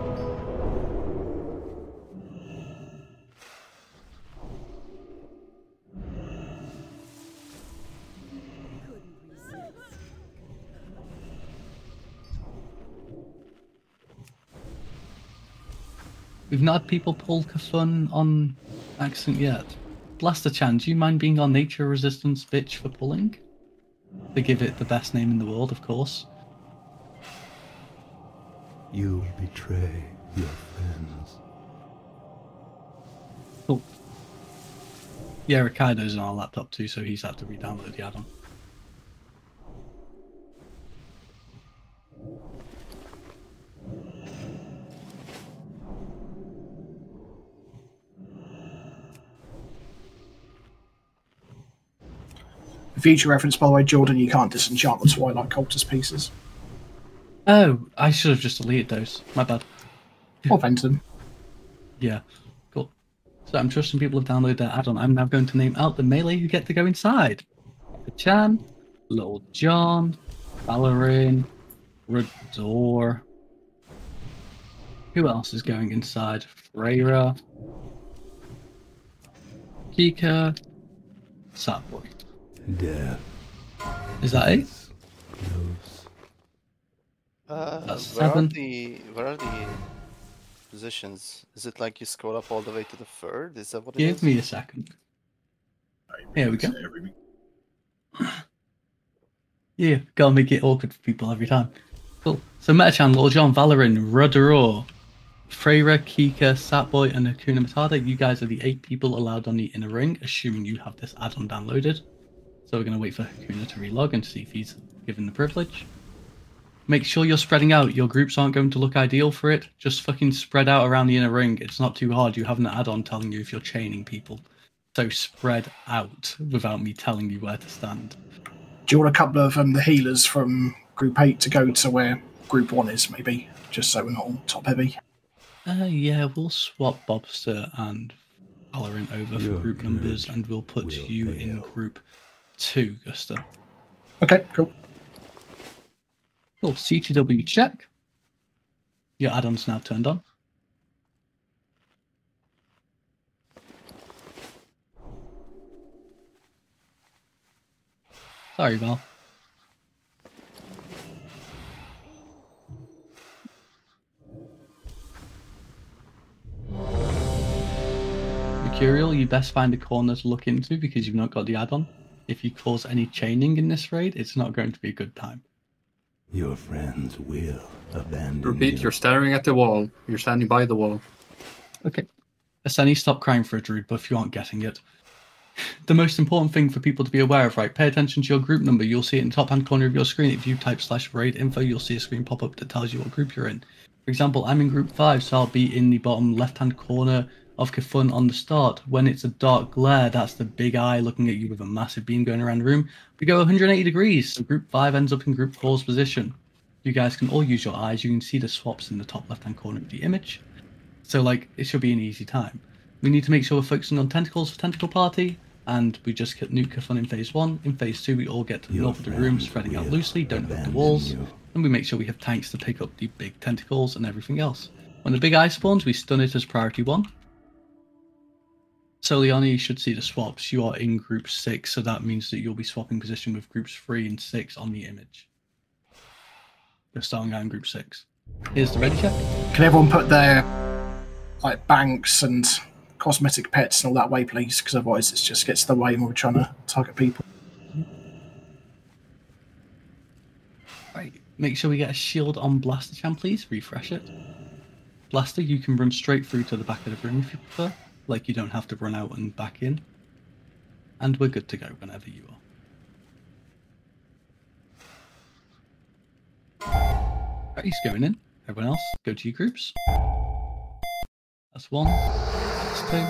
We've not had people pull C'Thun on accident yet. Blaster Chan, do you mind being our nature resistance bitch for pulling? To give it the best name in the world, of course. You betray your friends. Cool. Yeah, Ricardo's on our laptop too, so he's had to re-download the add-on. Future reference, by the way, Jordan, you can't disenchant the Twilight Cultist pieces. Oh, I should have just deleted those. My bad. Or vent them. Yeah, cool. So I'm trusting people have downloaded that add-on. I'm now going to name out the melee who get to go inside. Chan, Little John, Valorin, Rador. Who else is going inside? Freyra, Kika, Satboy. Death. Is that it? Uh, That's where are seven. the where are the positions? Is it like you scroll up all the way to the third? Is that what it Give is? me a second. Here we go. Yeah, gotta make it awkward for people every time. Cool. So Metachan, Lord John, Valorin, Rudderor, Freyra, Kika, Satboy, and Hakuna Matata, you guys are the eight people allowed on the inner ring, assuming you have this add-on downloaded. So we're gonna wait for Hakuna to relog and see if he's given the privilege. Make sure you're spreading out. Your groups aren't going to look ideal for it. Just fucking spread out around the inner ring. It's not too hard. You have an add-on telling you if you're chaining people. So spread out without me telling you where to stand. Do you want a couple of um, the healers from Group 8 to go to where Group 1 is, maybe? Just so we're not all top heavy. Uh, yeah, we'll swap Bobster and Valorin over for Your group numbers, and we'll put will you in fail. group two, Gusta. Okay, cool. Cool. CTW check. Your add-on's now turned on. Sorry, Val. Mercurial, you best find a corner to look into because you've not got the add-on. If you cause any chaining in this raid, it's not going to be a good time. Your friends will abandon Repeat, you. you're staring at the wall. You're standing by the wall. Okay. Aseni, stop crying for a druid buff. You aren't getting it. The most important thing for people to be aware of, right? Pay attention to your group number. You'll see it in the top hand corner of your screen. If you type slash raid info, you'll see a screen pop up that tells you what group you're in. For example, I'm in group five, so I'll be in the bottom left hand corner of C'Thun on the start. When it's a dark glare, that's the big eye looking at you with a massive beam going around the room. We go 180 degrees, so group five ends up in group four's position. You guys can all use your eyes. You can see the swaps in the top left hand corner of the image. So like it should be an easy time. We need to make sure we're focusing on tentacles for tentacle party, and we just get nuke fun in phase one. In phase two, we all get to the north of the room, spreading out loosely, don't hug the walls, you. and we make sure we have tanks to pick up the big tentacles and everything else. When the big eye spawns, we stun it as priority one. Soliani, you should see the swaps. You are in group six, so that means that you'll be swapping position with groups three and six on the image. You're starting out in group six. Here's the ready check. Can everyone put their like banks and cosmetic pets and all that way, please? Because otherwise it just gets in the way when we're trying to target people. Right, make sure we get a shield on Blaster Chan, please. Refresh it. Blaster, you can run straight through to the back of the room if you prefer. Like you don't have to run out and back in. And we're good to go whenever you are. Right, he's going in. Everyone else, go to your groups. That's one. That's two.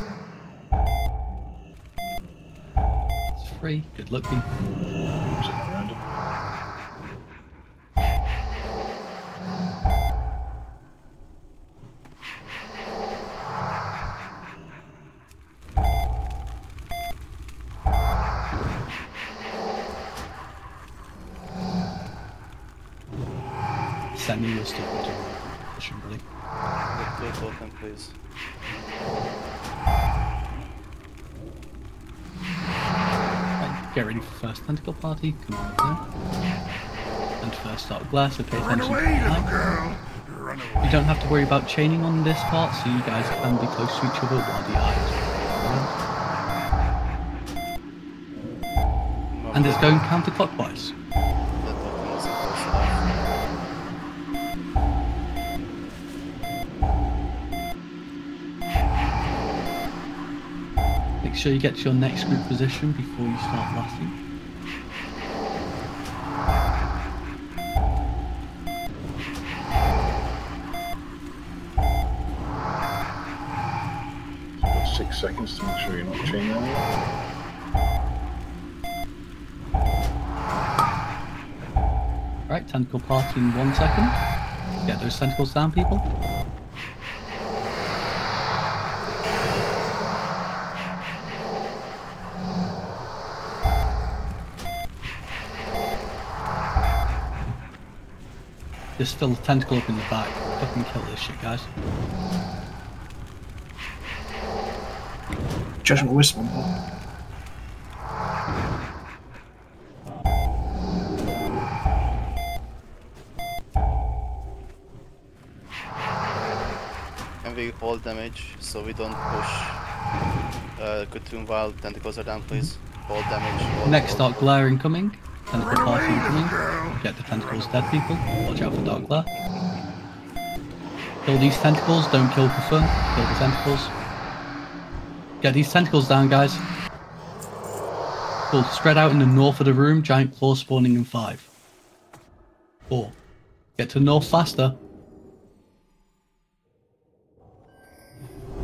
That's three. Good luck. Send me your stuff into your position, buddy. Blue token, please. Right, get ready for first tentacle party. Come on there. And first start glass, so pay Run attention to away, the little girl. Run away. You don't have to worry about chaining on this part, so you guys can be close to each other while the eyes are And it's going counterclockwise. Sure you get to your next group position before you start blasting. Six seconds to make sure you're not chain anyone. Right, tentacle party in one second. Get those tentacles down, people. There's still a tentacle up in the back. Fucking kill this shit, guys. Judgment Whisper. one. And we hold damage, so we don't push. Uh, Cthulhu while tentacles are down, please. Hold damage. Hold, Next, hold, Dark Glare incoming. Tentacle party incoming. Get the tentacles dead, people. Watch out for Dark Glare. Kill these tentacles, don't kill for fun. Kill the tentacles. Get these tentacles down, guys. Cool. Spread out in the north of the room. Giant claw spawning in five. Four. Get to the north faster.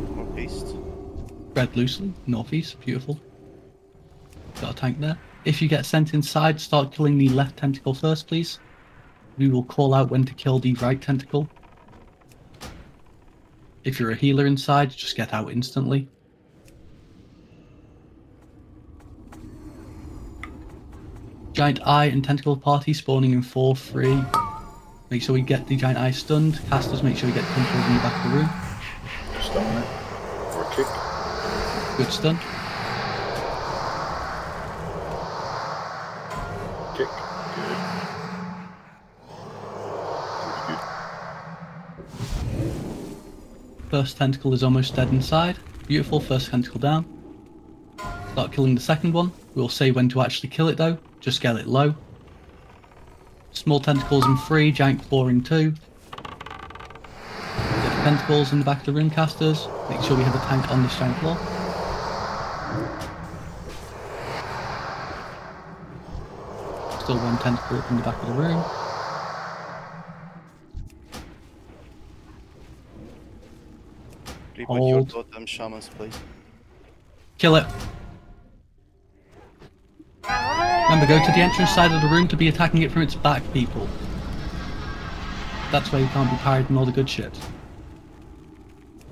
More beast. Spread loosely. Northeast. Beautiful. Got a tank there. If you get sent inside, start killing the left tentacle first, please. We will call out when to kill the right tentacle. If you're a healer inside, just get out instantly. Giant Eye and Tentacle Party spawning in 4 3. Make sure we get the Giant Eye stunned. Casters, make sure we get tentacles in the back of the room. Stun it. Or kick. Good stun. Kick. Good. Good, good. First tentacle is almost dead inside. Beautiful, first tentacle down. Start killing the second one. We'll say when to actually kill it though. Just get it low. Small tentacles in three, giant claw in two. Get the tentacles in the back of the room casters. Make sure we have a tank on this giant claw. Still one tentacle in the back of the room. Reboot your Hold. totem shamans, please. Kill it. Remember, go to the entrance side of the room to be attacking it from its back, people. That's where you can't be parried and all the good shit.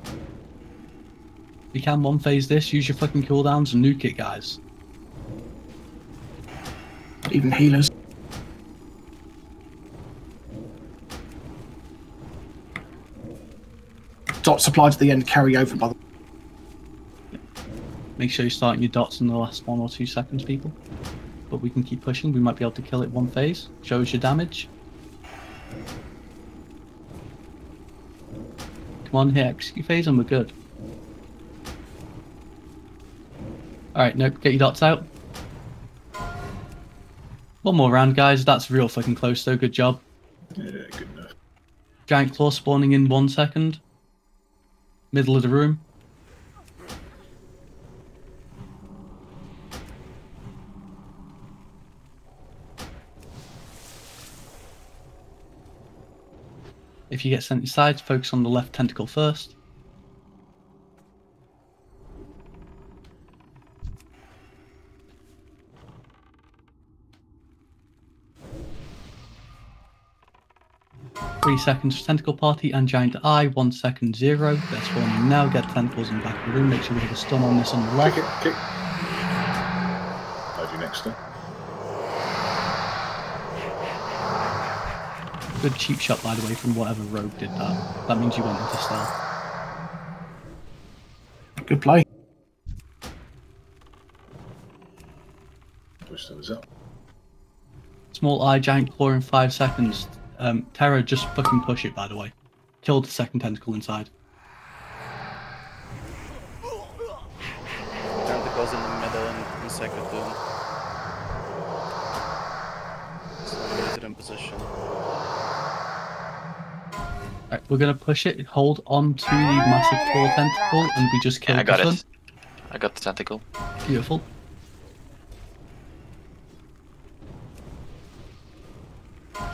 If you can one phase this, use your fucking cooldowns and nuke it, guys. Even healers. Dot supply to the end carry over by the Make sure you're starting your dots in the last one or two seconds, people. But we can keep pushing. We might be able to kill it one phase. Show us your damage. Come on, hit execute phase and we're good. Alright, nope, get your dots out. One more round, guys. That's real fucking close, though. Good job. Yeah, good enough. Giant claw spawning in one second. Middle of the room. If you get sent inside, focus on the left tentacle first. Three seconds for tentacle party and giant eye. One second zero. They're spawning now. Get tentacles in the back of the room. Make sure we have a stun on this on the left. Kick it, kick. How'd you next then? Good cheap shot, by the way, from whatever rogue did that. That means you went into stealth. good play. Push those up. Small eye, giant claw in five seconds. Um, Terra, just fucking push it, by the way. Killed the second tentacle inside. Tentacles in the middle and inside Cthulhu. So it in position. Right, we're gonna push it, hold on to the massive claw tentacle, and we just kill I got it. sun. I got the tentacle. Beautiful.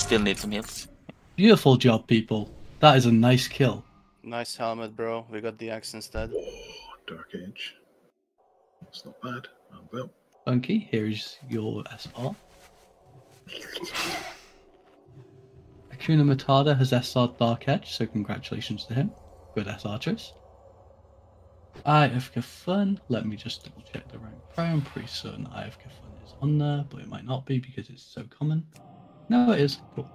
Still need some heals. Beautiful job, people. That is a nice kill. Nice helmet, bro. We got the axe instead. Oh, Dark Edge. That's not bad. Oh, well. Funky, here's your SR. Akuna Matata has SR Dark Edge, so congratulations to him. Good SR choice. IFK Fun, let me just double check the rank pro. I'm pretty certain IFK Fun is on there, but it might not be because it's so common. No, it is. Cool.